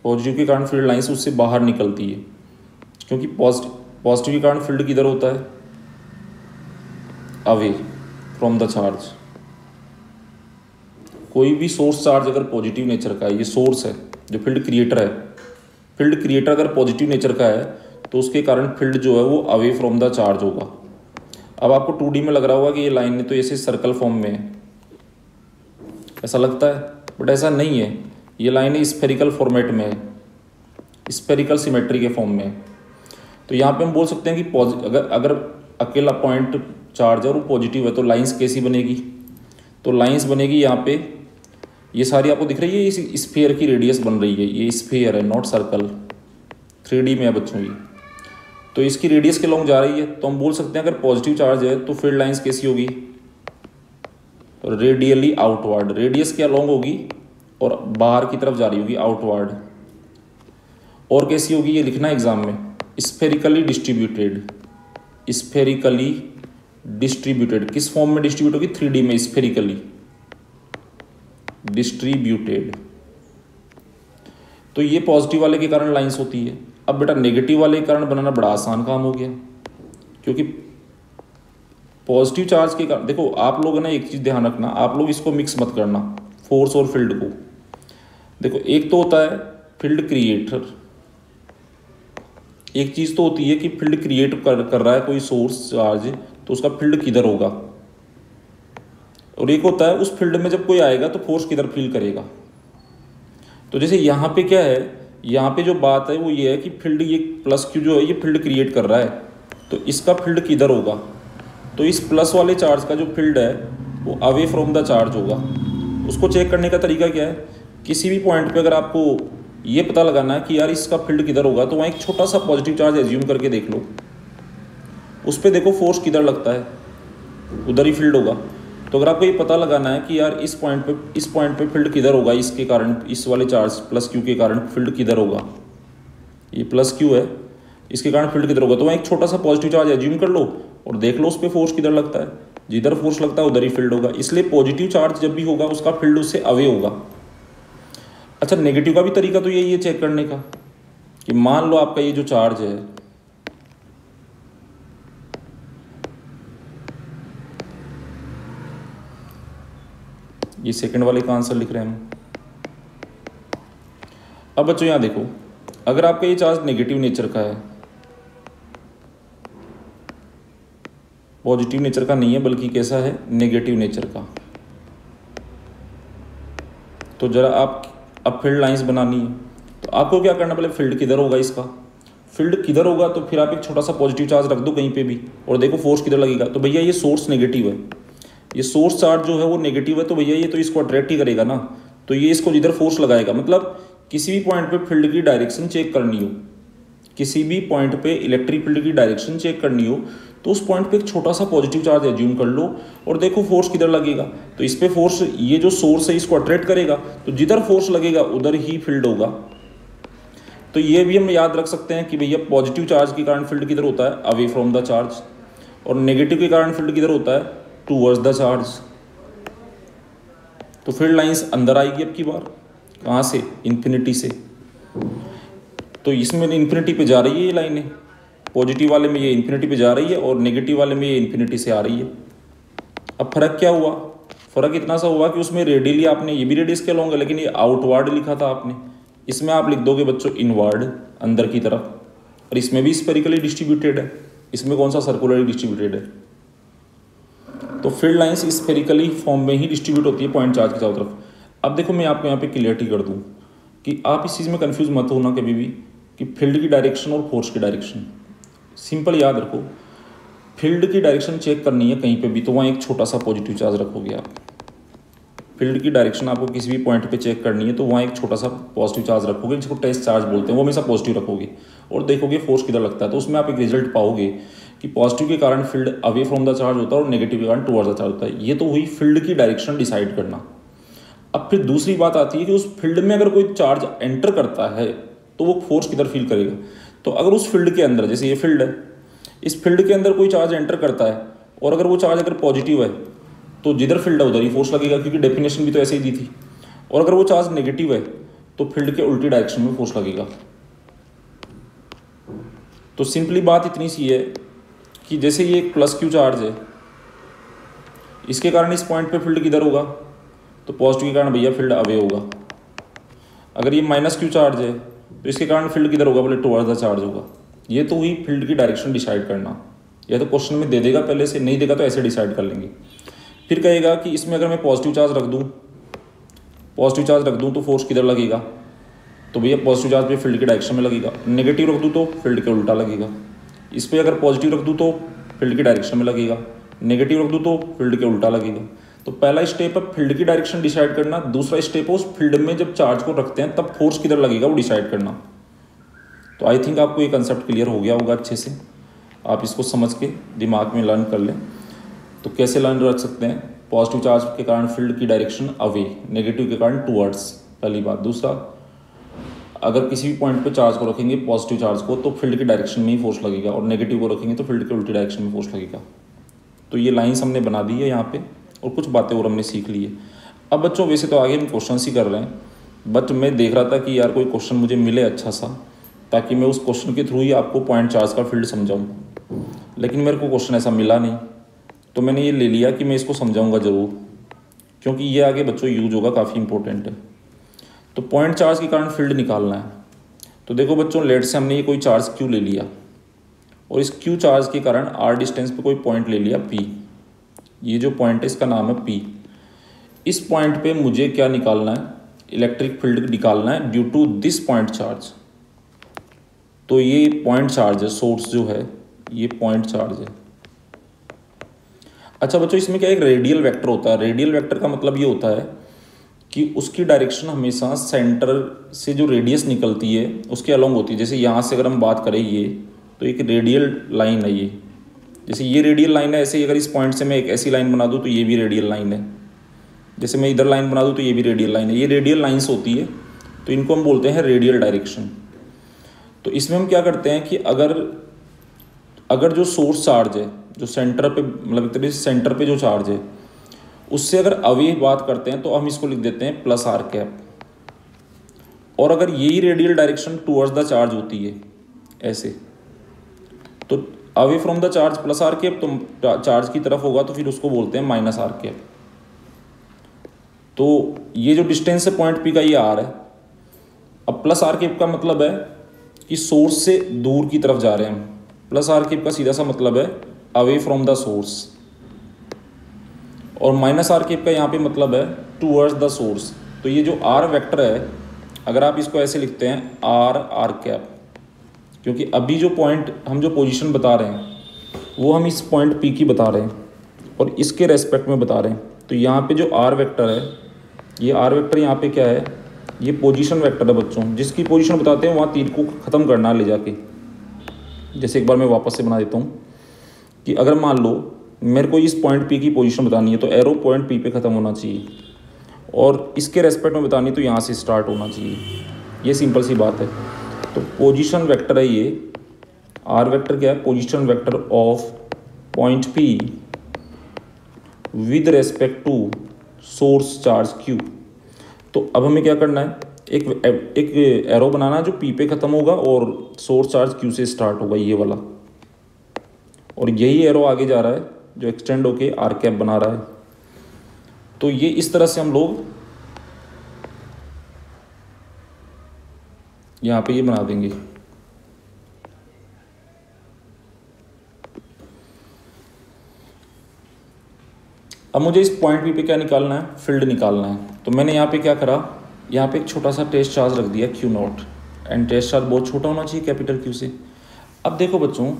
पॉजिटिव के कारण फ़ील्ड लाइंस उससे बाहर निकलती है। क्योंकि पॉजिटिव पॉजिटिव के कारण फ़ील्ड किधर होता है? अवे फ्रॉम द चार्ज कोई भी सोर्स चार्ज अगर पॉजिटिव नेचर का है, ये सोर्स है जो फ़ील्ड क्रिएटर है। फ़ील्ड क्रिएटर अगर पॉजिटिव नेचर का है तो उसके कारण फ़ील्ड जो है वो अवे फ्रॉम द चार्ज होगा। अब आपको टू में लग रहा होगा कि ये लाइन तो ऐसे सर्कल फॉर्म में है ऐसा लगता है बट ऐसा नहीं है। ये लाइन स्पेरिकल फॉर्मेट में है स्पेरिकल सिमेट्री के फॉर्म में। तो यहाँ पे हम बोल सकते हैं कि अगर अगर अकेला पॉइंट चार्ज है और वो पॉजिटिव है तो लाइंस कैसी बनेगी? तो लाइंस बनेगी यहाँ पे ये सारी आपको दिख रही है इस स्फेयर की रेडियस बन रही है, ये स्फेयर है नॉट सर्कल थ्री में है बच्चों की तो इसकी रेडियस के लॉन्ग जा रही है तो हम बोल सकते हैं अगर पॉजिटिव चार्ज है तो फ़ील्ड लाइंस कैसी होगी? रेडियली आउटवर्ड रेडियस क्या लॉन्ग होगी? और बाहर की तरफ़ जा रही होगी आउटवर्ड और कैसी होगी ये लिखना एग्ज़ाम में स्फेरिकली डिस्ट्रीब्यूटेड स्फेरिकली डिस्ट्रीब्यूटेड किस फॉर्म में डिस्ट्रीब्यूट होगी? थ्री में स्फेरिकली डिस्ट्रीब्यूटेड तो ये पॉजिटिव वाले के कारण लाइंस होती है। अब बेटा नेगेटिव वाले के कारण बनाना बड़ा आसान काम हो गया। क्योंकि पॉजिटिव चार्ज के कारण, देखो, आप लोग ना, एक चीज़ ध्यान रखना, आप लोग इसको मिक्स मत करना फोर्स और फ़ील्ड को। देखो, एक तो होता है फ़ील्ड क्रिएटर एक चीज़ तो होती है कि फ़ील्ड क्रिएट कर कर रहा है कोई सोर्स चार्ज तो उसका फ़ील्ड किधर होगा? और एक होता है, उस फ़ील्ड में जब कोई आएगा तो फोर्स किधर फील करेगा? तो जैसे यहाँ पे क्या है, यहाँ पे जो बात है वो ये है कि फ़ील्ड ये प्लस क्यू जो है, ये फ़ील्ड क्रिएट कर रहा है। तो इसका फ़ील्ड किधर होगा? तो इस प्लस वाले चार्ज का जो फ़ील्ड है, वो अवे फ्रॉम द चार्ज होगा। उसको चेक करने का तरीका क्या है, किसी भी पॉइंट पे अगर आपको ये पता लगाना है कि यार इसका फ़ील्ड किधर होगा तो वहाँ एक छोटा सा पॉजिटिव चार्ज एज्यूम करके देख लो। उस पर देखो फोर्स किधर लगता है, उधर ही फ़ील्ड होगा। तो अगर आपको ये पता लगाना है कि यार इस पॉइंट पे, इस पॉइंट पे फ़ील्ड किधर होगा, इसके कारण, इस वाले चार्ज प्लस क्यू के कारण फ़ील्ड किधर होगा? ये प्लस क्यू है, इसके कारण फ़ील्ड किधर होगा? तो वहाँ एक छोटा सा पॉजिटिव चार्ज एज्यूम कर लो और देख लो उस पर फोर्स किधर लगता है। जिधर फोर्स लगता है, उधर ही फ़ील्ड होगा। इसलिए पॉजिटिव चार्ज जब भी होगा, उसका फ़ील्ड उससे अवे होगा। अच्छा नेगेटिव का भी तरीका तो यही है चेक करने का कि मान लो आपका ये जो चार्ज है ये सेकंड वाले का आंसर लिख रहे हैं हम। अब बच्चों यहाँ देखो, अगर आपका ये चार्ज नेगेटिव नेचर का है पॉजिटिव नेचर का नहीं है, बल्कि कैसा है? नेगेटिव नेचर का। तो जरा आप, अब फ़ील्ड लाइंस बनानी है। तो आपको क्या करना पहले फ़ील्ड किधर होगा इसका? फ़ील्ड किधर होगा? तो फिर आप एक छोटा सा पॉजिटिव चार्ज रख दो कहीं पे भी। और देखो फोर्स किधर लगेगा? तो भैया ये सोर्स नेगेटिव है। ये सोर्स चार्ज जो है वो नेगेटिव है तो भैया ये तो इसको अट्रैक्ट ही करेगा ना। तो ये इसको जिधर फोर्स लगाएगा मतलब किसी भी पॉइंट पे फ़ील्ड की डायरेक्शन चेक करनी हो, किसी भी पॉइंट पे इलेक्ट्रिक फ़ील्ड की डायरेक्शन चेक करनी हो तो उस पॉइंट पे एक छोटा सा पॉजिटिव चार्ज एज्यूम कर लो और देखो फोर्स किधर लगेगा। तो इस पे फोर्स ये जो सोर्स है इसको अट्रैक्ट करेगा तो जिधर फोर्स लगेगा, उधर ही फ़ील्ड होगा। तो ये भी हम याद रख सकते हैं कि भैया पॉजिटिव चार्ज के कारण फ़ील्ड किधर होता है? अवे फ्रॉम द चार्ज और नेगेटिव के कारण फ़ील्ड किधर होता है? टूवर्ड्स द चार्ज तो फ़ील्ड लाइंस अंदर आएगी अब की बार। कहाँ से? इन्फिनिटी से। तो इसमें इन्फिनिटी पे जा रही है ये लाइनें पॉजिटिव वाले में ये इन्फिनिटी पे जा रही है और नेगेटिव वाले में ये इन्फिनिटी से आ रही है। अब फ़र्क क्या हुआ? फ़र्क इतना सा हुआ कि उसमें रेडियली आपने ये भी रेडियस के लॉन्ग लेकिन ये आउटवर्ड लिखा था आपने। इसमें आप लिख दोगे बच्चों इनवर्ड अंदर की तरफ़। और इसमें भी स्पेरिकली डिस्ट्रीब्यूटेड है। इसमें कौन सा सर्कुलरली डिस्ट्रीब्यूटेड है? तो फ़ील्ड लाइंस स्पेरिकली फॉर्म में ही डिस्ट्रीब्यूट होती है पॉइंट चार्ज की चारों तरफ़। अब देखो मैं आपको यहाँ पे क्लियरिटी कर दूँ कि आप इस चीज़ में कंफ्यूज मत होना कभी भी कि फ़ील्ड की डायरेक्शन और फोर्स की डायरेक्शन सिंपल याद रखो फ़ील्ड की डायरेक्शन चेक करनी है कहीं पे भी तो वहाँ एक छोटा सा पॉजिटिव चार्ज रखोगे आप। फ़ील्ड की डायरेक्शन आपको किसी भी पॉइंट पे चेक करनी है तो वहाँ एक छोटा सा पॉजिटिव चार्ज रखोगे, जिसको टेस्ट चार्ज बोलते हैं, वो हमेशा पॉजिटिव रखोगे। और देखोगे फोर्स किधर लगता है तो उसमें आप एक रिज़ल्ट पाओगे कि पॉजिटिव के कारण field away from the charge होता है और नेगेटिव के कारण टूवर्ड द चार्ज होता है। ये तो हुई फ़ील्ड की डायरेक्शन डिसाइड करना। अब फिर दूसरी बात आती है कि उस फ़ील्ड में अगर कोई चार्ज एंटर करता है तो वो फोर्स किधर फील करेगा? तो अगर उस फ़ील्ड के अंदर, जैसे ये फ़ील्ड है, इस फ़ील्ड के अंदर कोई चार्ज एंटर करता है और अगर वो चार्ज अगर पॉजिटिव है तो जिधर फ़ील्ड है, उधर ही फोर्स लगेगा, क्योंकि डेफिनेशन भी तो ऐसे ही दी थी। और अगर वो चार्ज नेगेटिव है तो फ़ील्ड के उल्टी डायरेक्शन में फोर्स लगेगा। तो सिंपली बात इतनी सी है कि जैसे ये प्लस क्यू चार्ज है, इसके कारण इस पॉइंट पे फ़ील्ड किधर होगा? तो पॉजिटिव के कारण भैया फ़ील्ड अवे होगा। अगर ये माइनस क्यू चार्ज है तो इसके कारण फ़ील्ड किधर होगा? बोले टुवर्ड्स द चार्ज होगा। ये तो हुई फ़ील्ड की डायरेक्शन डिसाइड करना। या तो क्वेश्चन में दे देगा पहले से, नहीं देगा तो ऐसे डिसाइड कर लेंगे। फिर कहेगा कि इसमें अगर मैं पॉजिटिव चार्ज रख दूँ पॉजिटिव चार्ज रख दूँ तो फोर्स किधर लगेगा? तो भैया पॉजिटिव चार्ज पे फ़ील्ड के डायरेक्शन में लगेगा। नेगेटिव रख दूँ तो फ़ील्ड के उल्टा लगेगा। इस पर अगर पॉजिटिव रख दूँ तो फ़ील्ड की डायरेक्शन में लगेगा। नेगेटिव रख दूँ तो फ़ील्ड के उल्टा लगेगा। तो पहला स्टेप है फ़ील्ड की डायरेक्शन डिसाइड करना। दूसरा स्टेप है उस फ़ील्ड में जब चार्ज को रखते हैं, तब फोर्स किधर लगेगा वो डिसाइड करना। तो आई थिंक आपको ये कंसेप्ट क्लियर हो गया होगा अच्छे से। आप इसको समझ के दिमाग में लर्न कर लें। तो कैसे लर्न रख सकते हैं? पॉजिटिव चार्ज के कारण फ़ील्ड की डायरेक्शन अवे नेगेटिव के कारण टूवर्ड्स पहली बात। दूसरा अगर किसी भी पॉइंट पे चार्ज को रखेंगे पॉजिटिव चार्ज को तो फ़ील्ड की डायरेक्शन में ही फोर्स लगेगा और नेगेटिव को रखेंगे तो फ़ील्ड के उल्टी डायरेक्शन में फोर्स लगेगा। तो ये लाइन्स हमने बना दी है यहाँ पे और कुछ बातें और हमने सीख ली है। अब बच्चों, वैसे तो आगे हम क्वेश्चन ही कर रहे हैं बट मैं देख रहा था कि यार कोई क्वेश्चन मुझे मिले अच्छा सा, ताकि मैं उस क्वेश्चन के थ्रू ही आपको पॉइंट चार्ज का फ़ील्ड समझाऊँ। लेकिन मेरे को क्वेश्चन ऐसा मिला नहीं तो मैंने ये ले लिया कि मैं इसको समझाऊँगा ज़रूर, क्योंकि ये आगे बच्चों यूज़ होगा, काफ़ी इंपॉर्टेंट है। तो पॉइंट चार्ज के कारण फ़ील्ड निकालना है। तो देखो बच्चों लेट से हमने ये कोई चार्ज क्यू ले लिया? और इस क्यू चार्ज के कारण आर डिस्टेंस पे कोई पॉइंट ले लिया पी ये जो पॉइंट है, इसका नाम है पी इस पॉइंट पे मुझे क्या निकालना है? इलेक्ट्रिक फ़ील्ड निकालना है due to this point charge तो ये पॉइंट चार्ज है सोर्स जो है, ये पॉइंट चार्ज है। अच्छा बच्चों, इसमें क्या एक रेडियल वेक्टर होता है? रेडियल वेक्टर का मतलब ये होता है कि उसकी डायरेक्शन हमेशा सेंटर से जो रेडियस निकलती है, उसके अलॉन्ग होती है। जैसे यहाँ से अगर हम बात करें ये तो एक रेडियल लाइन है ये। जैसे ये रेडियल लाइन है, ऐसे ही अगर इस पॉइंट से मैं एक ऐसी लाइन बना दूँ तो ये भी रेडियल लाइन है। जैसे मैं इधर लाइन बना दूँ तो ये भी रेडियल लाइन है। ये रेडियल लाइन्स होती है तो इनको हम बोलते हैं रेडियल डायरेक्शन तो इसमें हम क्या करते हैं कि अगर अगर जो सोर्स चार्ज है, जो सेंटर पे मतलब एक तरीके से सेंटर पे जो चार्ज है उससे अगर अवे बात करते हैं तो हम इसको लिख देते हैं प्लस आर कैप और अगर यही radial direction towards the charge होती है, ऐसे तो away from the charge plus r cap तो चार्ज की तरफ़ होगा तो फिर उसको बोलते हैं माइनस आर कैप तो ये जो डिस्टेंस है पॉइंट पी का ये आर है. अब प्लस आर कैप का मतलब है कि सोर्स से दूर की तरफ़ जा रहे हैं हम. प्लस आर कैप का सीधा सा मतलब है अवे फ्रॉम द सोर्स और माइनस आर केप का यहाँ पे मतलब है टूवर्ड्स द सोर्स तो ये जो आर वेक्टर है, अगर आप इसको ऐसे लिखते हैं आर आर कैप क्योंकि अभी जो पॉइंट हम जो पोजीशन बता रहे हैं, वो हम इस पॉइंट पी की बता रहे हैं और इसके रेस्पेक्ट में बता रहे हैं। तो यहाँ पे जो आर वेक्टर है, ये आर वेक्टर यहाँ पे क्या है? ये पोजीशन वेक्टर है बच्चों। जिसकी पोजीशन बताते हैं, वहाँ तीर को ख़त्म करना ले जाके। जैसे एक बार मैं वापस से बना देता हूँ कि अगर मान लो मेरे को इस पॉइंट पी की पोजीशन बतानी है तो एरो पॉइंट पी पे ख़त्म होना चाहिए। और इसके रेस्पेक्ट में बतानी तो यहाँ से स्टार्ट होना चाहिए। ये सिंपल सी बात है। तो पोजीशन वेक्टर है ये। आर वेक्टर क्या है? Position vector of point P with respect to source charge q तो अब हमें क्या करना है? एक एक एरो बनाना है जो पी पे ख़त्म होगा और सोर्स चार्ज क्यू से स्टार्ट होगा, ये वाला। और यही एरो आगे जा रहा है। जो एक्सटेंड होके आर कैप बना रहा है। तो ये इस तरह से हम लोग यहाँ पे ये बना देंगे। अब मुझे इस पॉइंट पी पे क्या निकालना है? फ़ील्ड निकालना है। तो मैंने यहाँ पे क्या करा? यहाँ पे एक छोटा सा टेस्ट चार्ज रख दिया q naught and test charge बहुत छोटा होना चाहिए कैपिटल क्यू से। अब देखो बच्चों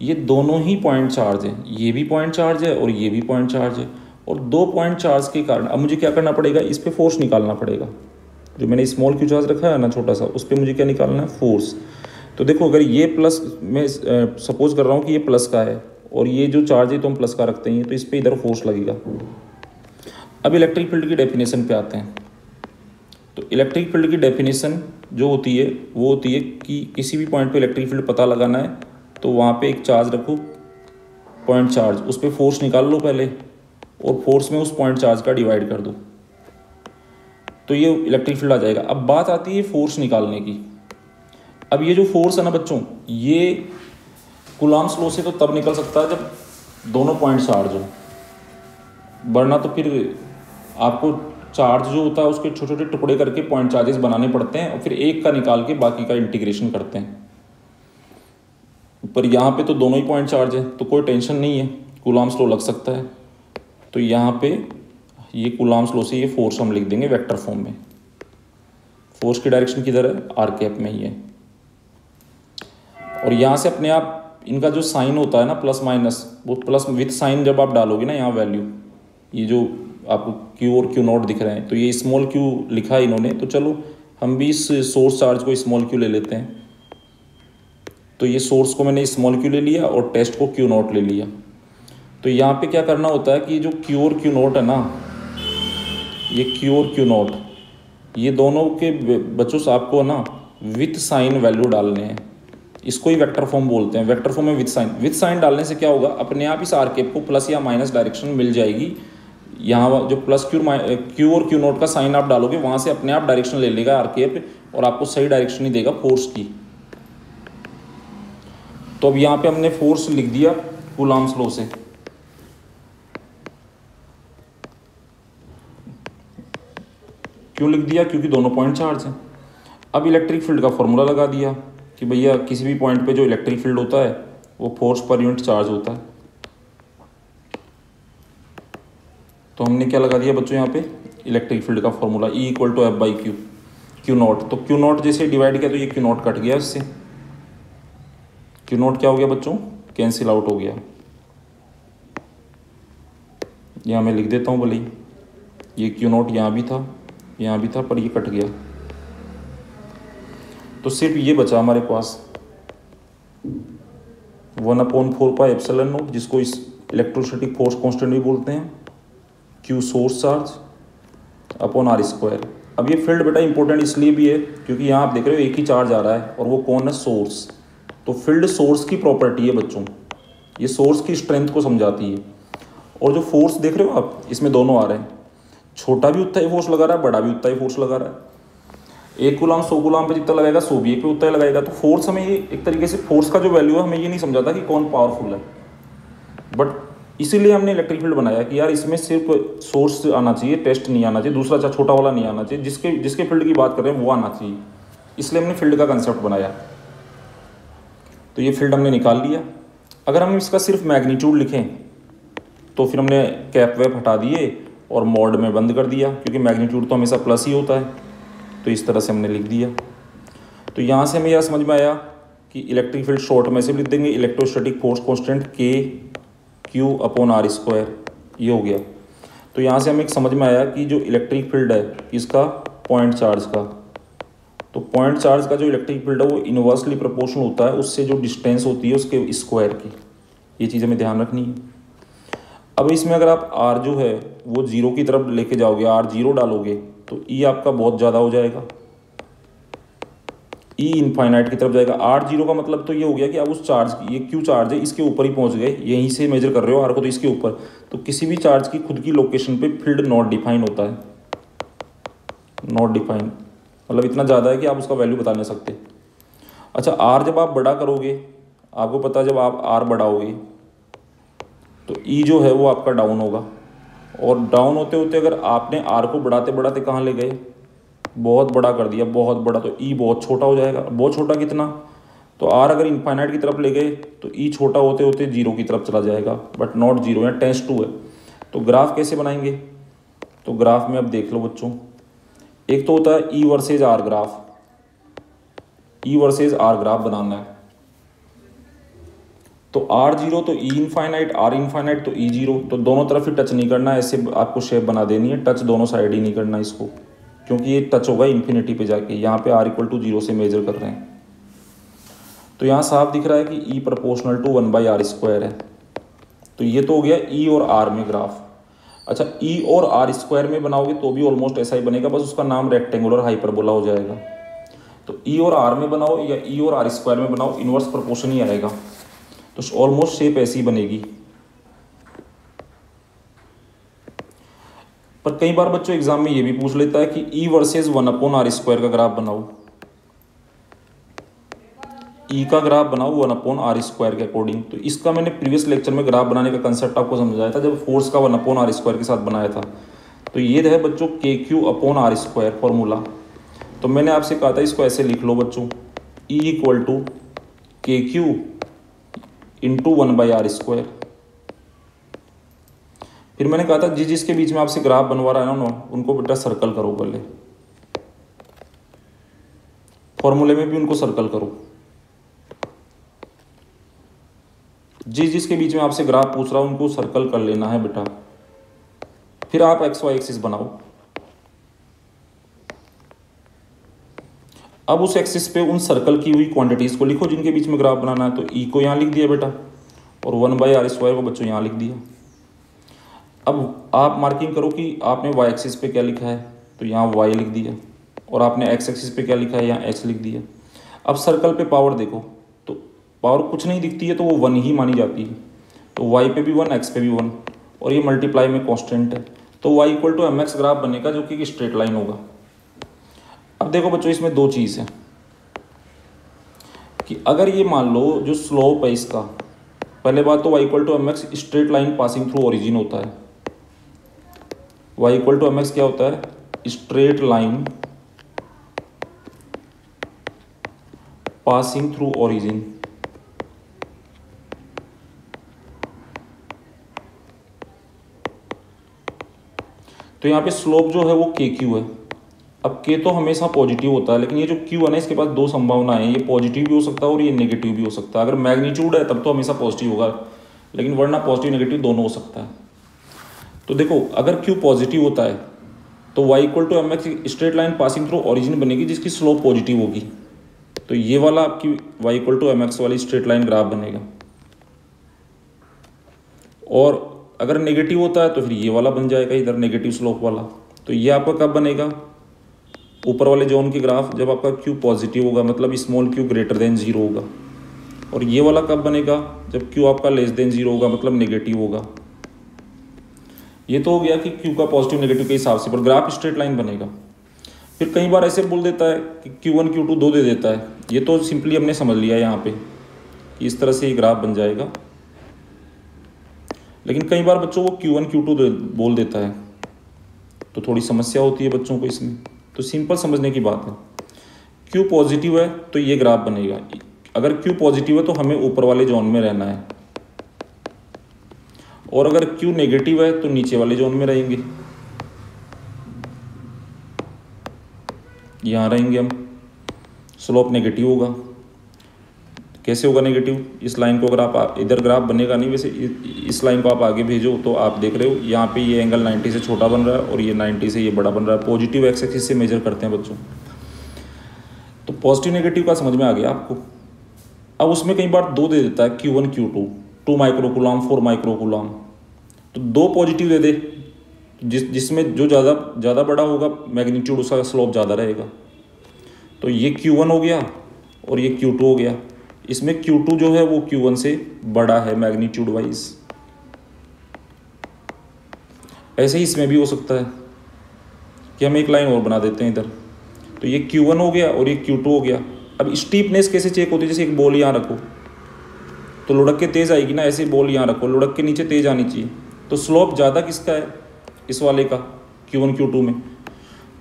ये दोनों ही पॉइंट चार्ज है। ये भी पॉइंट चार्ज है और ये भी पॉइंट चार्ज है। और दो पॉइंट चार्ज के कारण, अब मुझे क्या करना पड़ेगा? इस पर फोर्स निकालना पड़ेगा। जो मैंने स्मॉल क्यू चार्ज रखा है ना छोटा सा, उस पर मुझे क्या निकालना है? फोर्स तो देखो, अगर ये प्लस मैं सपोज़ कर रहा हूँ कि ये प्लस का है और ये जो चार्ज है तो हम प्लस का रखते हैं तो इस पर इधर फोर्स लगेगा। अब इलेक्ट्रिक फ़ील्ड की डेफिनेशन पे आते हैं। तो इलेक्ट्रिक फ़ील्ड की डेफिनेशन जो होती है, वो होती है कि किसी भी पॉइंट पे इलेक्ट्रिक फ़ील्ड पता लगाना है तो वहाँ पे एक चार्ज रखो पॉइंट चार्ज उस पर फोर्स निकाल लो पहले, और फोर्स में उस पॉइंट चार्ज का डिवाइड कर दो। तो ये इलेक्ट्रिक फ़ील्ड आ जाएगा। अब बात आती है फोर्स निकालने की। अब ये जो फोर्स है ना बच्चों, ये गुलाम स्लो से तो तब निकल सकता है जब दोनों पॉइंट चार्ज हो। वरना तो फिर आपको चार्ज जो होता है उसके छोटे छोटे टुकड़े करके पॉइंट चार्जेस बनाने पड़ते हैं, और फिर एक का निकाल के बाकी का इंटीग्रेशन करते हैं। पर यहाँ पे तो दोनों ही पॉइंट चार्ज है तो कोई टेंशन नहीं है गुलाम स्लो लग सकता है। तो यहाँ पे ये गुलाम स्लो से ये फोर्स हम लिख देंगे वेक्टर फॉर्म में। फोर्स की डायरेक्शन किधर है? आर कैप में ही है। और यहाँ से अपने आप इनका जो साइन होता है ना प्लस माइनस वो प्लस विथ साइन जब आप डालोगे ना यहाँ वैल्यू ये जो आपको क्यू और क्यू नॉट दिख रहे हैं तो ये स्मॉल क्यू लिखा है इन्होंने तो चलो हम भी इस सोर्स चार्ज को स्मॉल क्यू ले लेते हैं। तो ये सोर्स को मैंने स्मॉल क्यू ले लिया और टेस्ट को क्यू नोट ले लिया। तो यहाँ पे क्या करना होता है कि जो क्यू और क्यू नोट है ना, ये क्यू और क्यू नोट ये दोनों के बच्चों आपको ना विथ साइन वैल्यू डालने हैं। इसको ही वेक्टर फॉर्म बोलते हैं। वेक्टर फॉर्म में विथ साइन विथ साइन डालने से क्या होगा? अपने आप इस आरकेप को प्लस या माइनस डायरेक्शन मिल जाएगी। यहाँ जो प्लस क्यू क्यू और क्यू नोट का साइन आप डालोगे, वहाँ से अपने आप डायरेक्शन ले लेगा आरकेप और आपको सही डायरेक्शन ही देगा फोर्स की। तो अब यहाँ पे हमने फोर्स लिख दिया कुलाम्स लो से। क्यों लिख दिया? क्योंकि दोनों पॉइंट चार्ज हैं। अब इलेक्ट्रिक फ़ील्ड का फॉर्मूला लगा दिया कि भैया किसी भी पॉइंट पे जो इलेक्ट्रिक फ़ील्ड होता है, वो फोर्स पर यूनिट चार्ज होता है। तो हमने क्या लगा दिया बच्चों यहाँ पे? इलेक्ट्रिक फ़ील्ड का formula E equal to F by q q naught तो क्यू नॉट जैसे डिवाइड किया तो ये क्यू नॉट कट गया इससे। क्यू? नॉट क्या हो गया बच्चों? कैंसिल आउट हो गया। यहाँ मैं लिख देता हूँ भले ये क्यू नोट यहाँ भी था? यहाँ भी था, पर ये कट गया। तो सिर्फ़ ये बचा हमारे पास। One upon four pi epsilon naught जिसको इस इलेक्ट्रोस्टैटिक फोर्स कांस्टेंट भी बोलते हैं। Q source charge upon r square अब ये फ़ील्ड बेटा इंपॉर्टेंट इसलिए भी है, क्योंकि यहाँ आप देख रहे हो एक ही चार्ज आ रहा है, और वो कौन है? सोर्स तो फ़ील्ड सोर्स की प्रॉपर्टी है बच्चों। ये सोर्स की स्ट्रेंथ को समझाती है। और जो फोर्स देख रहे हो आप, इसमें दोनों आ रहे हैं। छोटा भी उतना ही फोर्स लगा रहा है, बड़ा भी उतना ही फोर्स लगा रहा है। एक गुलाम, सौ गुलाम पे जितना लगाएगा, सौ भी एक पे उतना ही लगाएगा। तो फोर्स हमें ये एक तरीके से फोर्स का जो वैल्यू है, हमें ये नहीं समझाता कि कौन पावरफुल है। बट इसीलिए हमने इलेक्ट्रिक फ़ील्ड बनाया कि यार इसमें सिर्फ़ सोर्स आना चाहिए टेस्ट नहीं आना चाहिए, दूसरा अच्छा छोटा वाला नहीं आना चाहिए। जिसके जिसके फ़ील्ड की बात कर रहे हैं, वो आना चाहिए। इसलिए हमने फ़ील्ड का कंसेप्ट बनाया। तो ये फ़ील्ड हमने निकाल लिया। अगर हम इसका सिर्फ़ मैग्नीट्यूड लिखें तो फिर हमने कैप वेप हटा दिए और मोड में बंद कर दिया, क्योंकि मैग्नीट्यूड तो हमेशा प्लस ही होता है। तो इस तरह से हमने लिख दिया। तो यहाँ से हमें यह समझ में आया कि इलेक्ट्रिक फ़ील्ड शॉर्ट में से लिख देंगे। Electrostatic force constant k q upon r square ये हो गया। तो यहाँ से हमें एक समझ में आया कि जो इलेक्ट्रिक फ़ील्ड है, इसका पॉइंट चार्ज का तो पॉइंट चार्ज का जो इलेक्ट्रिक फ़ील्ड है, वो इन्वर्सली प्रोपोर्शनल होता है, उससे जो डिस्टेंस होती है, उसके स्क्वायर की। ये चीज़ हमें ध्यान रखनी है। अब इसमें अगर आप आर जो है, वो ज़ीरो की तरफ़ लेके जाओगे आर ज़ीरो डालोगे तो ई आपका बहुत ज़्यादा हो जाएगा। ई इनफाइनाइट की तरफ़ जाएगा। आर ज़ीरो का मतलब तो ये हो गया कि आप उस चार्ज की, ये क्यू चार्ज है, इसके ऊपर ही पहुँच गए, यहीं से मेजर कर रहे हो आर को तो इसके ऊपर। तो किसी भी चार्ज की खुद की लोकेशन पे फ़ील्ड नॉट डिफाइन होता है। नॉट डिफाइन मतलब इतना ज़्यादा है कि आप उसका वैल्यू बता नहीं सकते। अच्छा आर जब आप बड़ा करोगे, आपको पता जब आप आर बढ़ाओगे तो ई e जो है वो आपका डाउन होगा। और डाउन होते होते अगर आपने आर को बढ़ाते बढ़ाते कहाँ ले गए? बहुत बड़ा कर दिया, बहुत बड़ा तो ई e बहुत छोटा हो जाएगा। बहुत छोटा कितना? तो आर अगर इनफाइनाइट की तरफ़ ले गए तो ई e छोटा होते होते ज़ीरो की तरफ़ चला जाएगा। बट नॉट ज़ीरो या टेंस टू है। तो ग्राफ कैसे बनाएँगे? तो ग्राफ में अब देख लो बच्चों। एक तो होता है E versus r graph E versus r graph बनाना है. तो आर ज़ीरो तो ई इनफाइनाइट आर इनफाइनाइट तो ई e ज़ीरो तो दोनों तरफ़ ही टच नहीं करना ऐसे आपको शेप बना देनी है. टच दोनों साइड ही नहीं करना इसको. क्योंकि ये टच होगा इन्फिनिटी पे जाके. यहाँ पे आर इक्वल टू ज़ीरो से मेजर कर रहे हैं. तो यहाँ साफ़ दिख रहा है कि E proportional to one by r square है. तो ये तो हो गया ई e और आर में ग्राफ अच्छा ई e और आर स्क्वायर में बनाओगे तो भी ऑलमोस्ट ऐसा ही बनेगा, बस उसका नाम रेक्टेंगुलर हाइपरबोला हो जाएगा। तो ई e और आर में बनाओ या ई e और आर स्क्वायर में बनाओ इनवर्स प्रोपोर्शन ही आएगा। तो ऑलमोस्ट शेप ऐसी बनेगी। पर कई बार बच्चों एग्ज़ाम में ये भी पूछ लेता है कि E versus one upon r square का ग्राफ बनाओ। ई का ग्राफ बनाओ वन अपॉन आर स्क्वायर के अकॉर्डिंग तो इसका मैंने प्रीवियस लेक्चर में ग्राफ बनाने का कंसेप्ट आपको समझाया था, जब फोर्स का वन अपॉन आर स्क्वायर के साथ बनाया था। तो ये है बच्चों के q upon r square formula तो मैंने आपसे कहा था, इसको ऐसे लिख लो बच्चों। E equal to k q into one by r square फिर मैंने कहा था, जिस जिसके बीच में आपसे ग्राफ बनवा रहा है ना, उनको बेटा सर्कल करो पहले। फॉर्मूले में भी उनको सर्कल करो। जिस जिसके बीच में आपसे ग्राफ पूछ रहा हूँ, उनको सर्कल कर लेना है बेटा। फिर आप एक्स वाई एक्सिस बनाओ। अब उस एक्सिस पे उन सर्कल की हुई क्वांटिटीज को लिखो, जिनके बीच में ग्राफ बनाना है तो ई e को यहाँ लिख दिया बेटा। और वन बाई आर स्क्वायर को बच्चों यहाँ लिख दिया। अब आप मार्किंग करो कि आपने वाई एक्सिस पे क्या लिखा है। तो यहाँ वाई लिख दिया। और आपने एक्स एक्सिस पे क्या लिखा है, यहाँ एक्स लिख दिया। अब सर्कल पे पावर देखो। पावर कुछ नहीं दिखती है तो वो वन ही मानी जाती है। तो वाई पे भी वन एक्स पे भी वन और ये मल्टीप्लाई में कॉन्स्टेंट है। तो y equal to m x graph बनेगा जो कि स्ट्रेट लाइन होगा। अब देखो बच्चों, इसमें दो चीज़ है। कि अगर ये मान लो जो स्लोप है इसका, पहले बात तो y equal to m x straight line passing through origin होता है। Y equal to m x क्या होता है? Straight line passing through origin तो यहाँ पे स्लोप जो है वो के क्यू है। अब के तो हमेशा पॉजिटिव होता है, लेकिन ये जो क्यू है ना, इसके पास दो संभावनाएँ हैं। ये पॉजिटिव भी हो सकता है और ये नेगेटिव भी हो सकता है। अगर मैग्नीट्यूड है, तब तो हमेशा पॉजिटिव होगा, लेकिन वरना पॉजिटिव नेगेटिव दोनों हो सकता है। तो देखो, अगर क्यू पॉजिटिव होता है तो y equal to m x straight line passing through origin बनेगी, जिसकी स्लोप पॉजिटिव होगी। तो ये वाला आपकी y equal to m x वाली स्ट्रेट लाइन ग्राफ बनेगा। और अगर नेगेटिव होता है तो फिर ये वाला बन जाएगा, इधर नेगेटिव स्लोप वाला। तो ये आपका कब बनेगा? ऊपर वाले जोन की ग्राफ जब आपका क्यू पॉजिटिव होगा मतलब small q greater than zero होगा। और ये वाला कब बनेगा? जब क्यू आपका लेस देन ज़ीरो होगा मतलब नेगेटिव होगा। ये तो हो गया कि क्यू का पॉजिटिव नेगेटिव के हिसाब से, पर ग्राफ स्ट्रेट लाइन बनेगा। फिर कई बार ऐसे बोल देता है कि क्यू वन क्यू टू दो दे देता है। ये तो सिंपली हमने समझ लिया यहाँ पे कि इस तरह से ये ग्राफ बन जाएगा। लेकिन कई बार बच्चों को क्यू वन क्यू टू बोल देता है। तो थोड़ी समस्या होती है बच्चों को इसमें। तो सिंपल समझने की बात है। क्यू पॉजिटिव है तो ये ग्राफ बनेगा। अगर क्यू पॉजिटिव है तो हमें ऊपर वाले जोन में रहना है। और अगर क्यू नेगेटिव है तो नीचे वाले जोन में रहेंगे। यहाँ रहेंगे हम। स्लोप नेगेटिव होगा। कैसे होगा नेगेटिव इस लाइन को अगर आप इधर ग्राफ बनेगा नहीं, वैसे इस लाइन को आप आगे भेजो तो आप देख रहे हो, यहाँ पे ये एंगल 90 से छोटा बन रहा है और ये 90 से ये बड़ा बन रहा है। पॉजिटिव एक्स एक्सिस से मेजर करते हैं बच्चों। तो पॉजिटिव नेगेटिव का समझ में आ गया आपको। अब उसमें कई बार दो दे देता है q one q two two microcoulomb four microcoulomb तो दो पॉजिटिव दे दे। जिस, जिसमें जो ज़्यादा ज़्यादा बड़ा होगा मैग्नीट्यूड उसका स्लोप ज़्यादा रहेगा। तो ये क्यू वन हो गया और ये क्यू टू हो गया। इसमें Q2 जो है वो Q1 से बड़ा है मैग्नीट्यूड वाइज ऐसे ही इसमें भी हो सकता है कि हम एक लाइन और बना देते हैं इधर। तो ये Q1 हो गया और ये Q2 हो गया। अब स्टीपनेस कैसे चेक होती है? जैसे एक बॉल यहाँ रखो तो लुढ़क के तेज़ आएगी ना, ऐसे बॉल यहाँ रखो, लुढ़क के नीचे तेज़ आनी चाहिए। तो स्लोप ज़्यादा किसका है? इस वाले का Q1 Q2 में।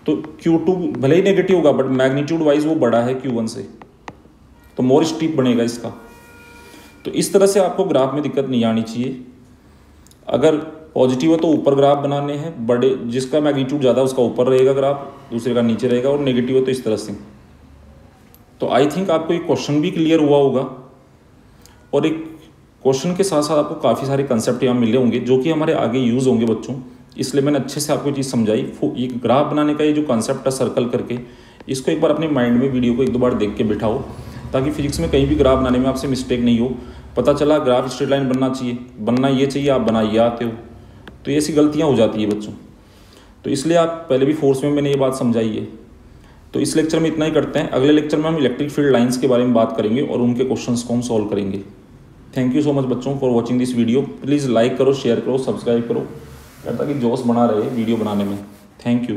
तो Q2 भले ही नेगेटिव होगा बट मैग्नीट्यूड वाइज वो बड़ा है Q1 से। तो मोर स्टीप बनेगा इसका। तो इस तरह से आपको ग्राफ में दिक्कत नहीं आनी चाहिए। अगर पॉजिटिव है तो ऊपर ग्राफ बनाने हैं, बड़े, जिसका मैग्नीट्यूड ज़्यादा उसका ऊपर रहेगा ग्राफ दूसरे का नीचे रहेगा और नेगेटिव है तो इस तरह से। तो आई थिंक आपको एक क्वेश्चन भी क्लियर हुआ होगा। और एक क्वेश्चन के साथ साथ आपको काफ़ी सारे कंसेप्ट यहाँ मिले होंगे, जो कि हमारे आगे यूज़ होंगे बच्चों। इसलिए मैंने अच्छे से आपको चीज़ समझाई। ये ग्राफ बनाने का ये जो कंसेप्ट है सर्कल करके, इसको एक बार अपने माइंड में वीडियो को एक दो बार देख के बिठाओ। ताकि फिजिक्स में कहीं भी ग्राफ बनाने में आपसे मिस्टेक नहीं हो। पता चला ग्राफ स्ट्रेट लाइन बनना चाहिए। बनना ये चाहिए, आप बनाइए आते हो। तो ऐसी गलतियाँ हो जाती है बच्चों। तो इसलिए आप पहले भी फोर्स में मैंने ये बात समझाई है। तो इस लेक्चर में इतना ही करते हैं। अगले लेक्चर में हम इलेक्ट्रिक फ़ील्ड लाइंस के बारे में बात करेंगे और उनके क्वेश्चन को हम सॉल्व करेंगे। थैंक यू सो मच बच्चों for watching this video please like करो शेयर करो सब्सक्राइब करो। ताकि जोश बना रहे वीडियो बनाने में। Thank you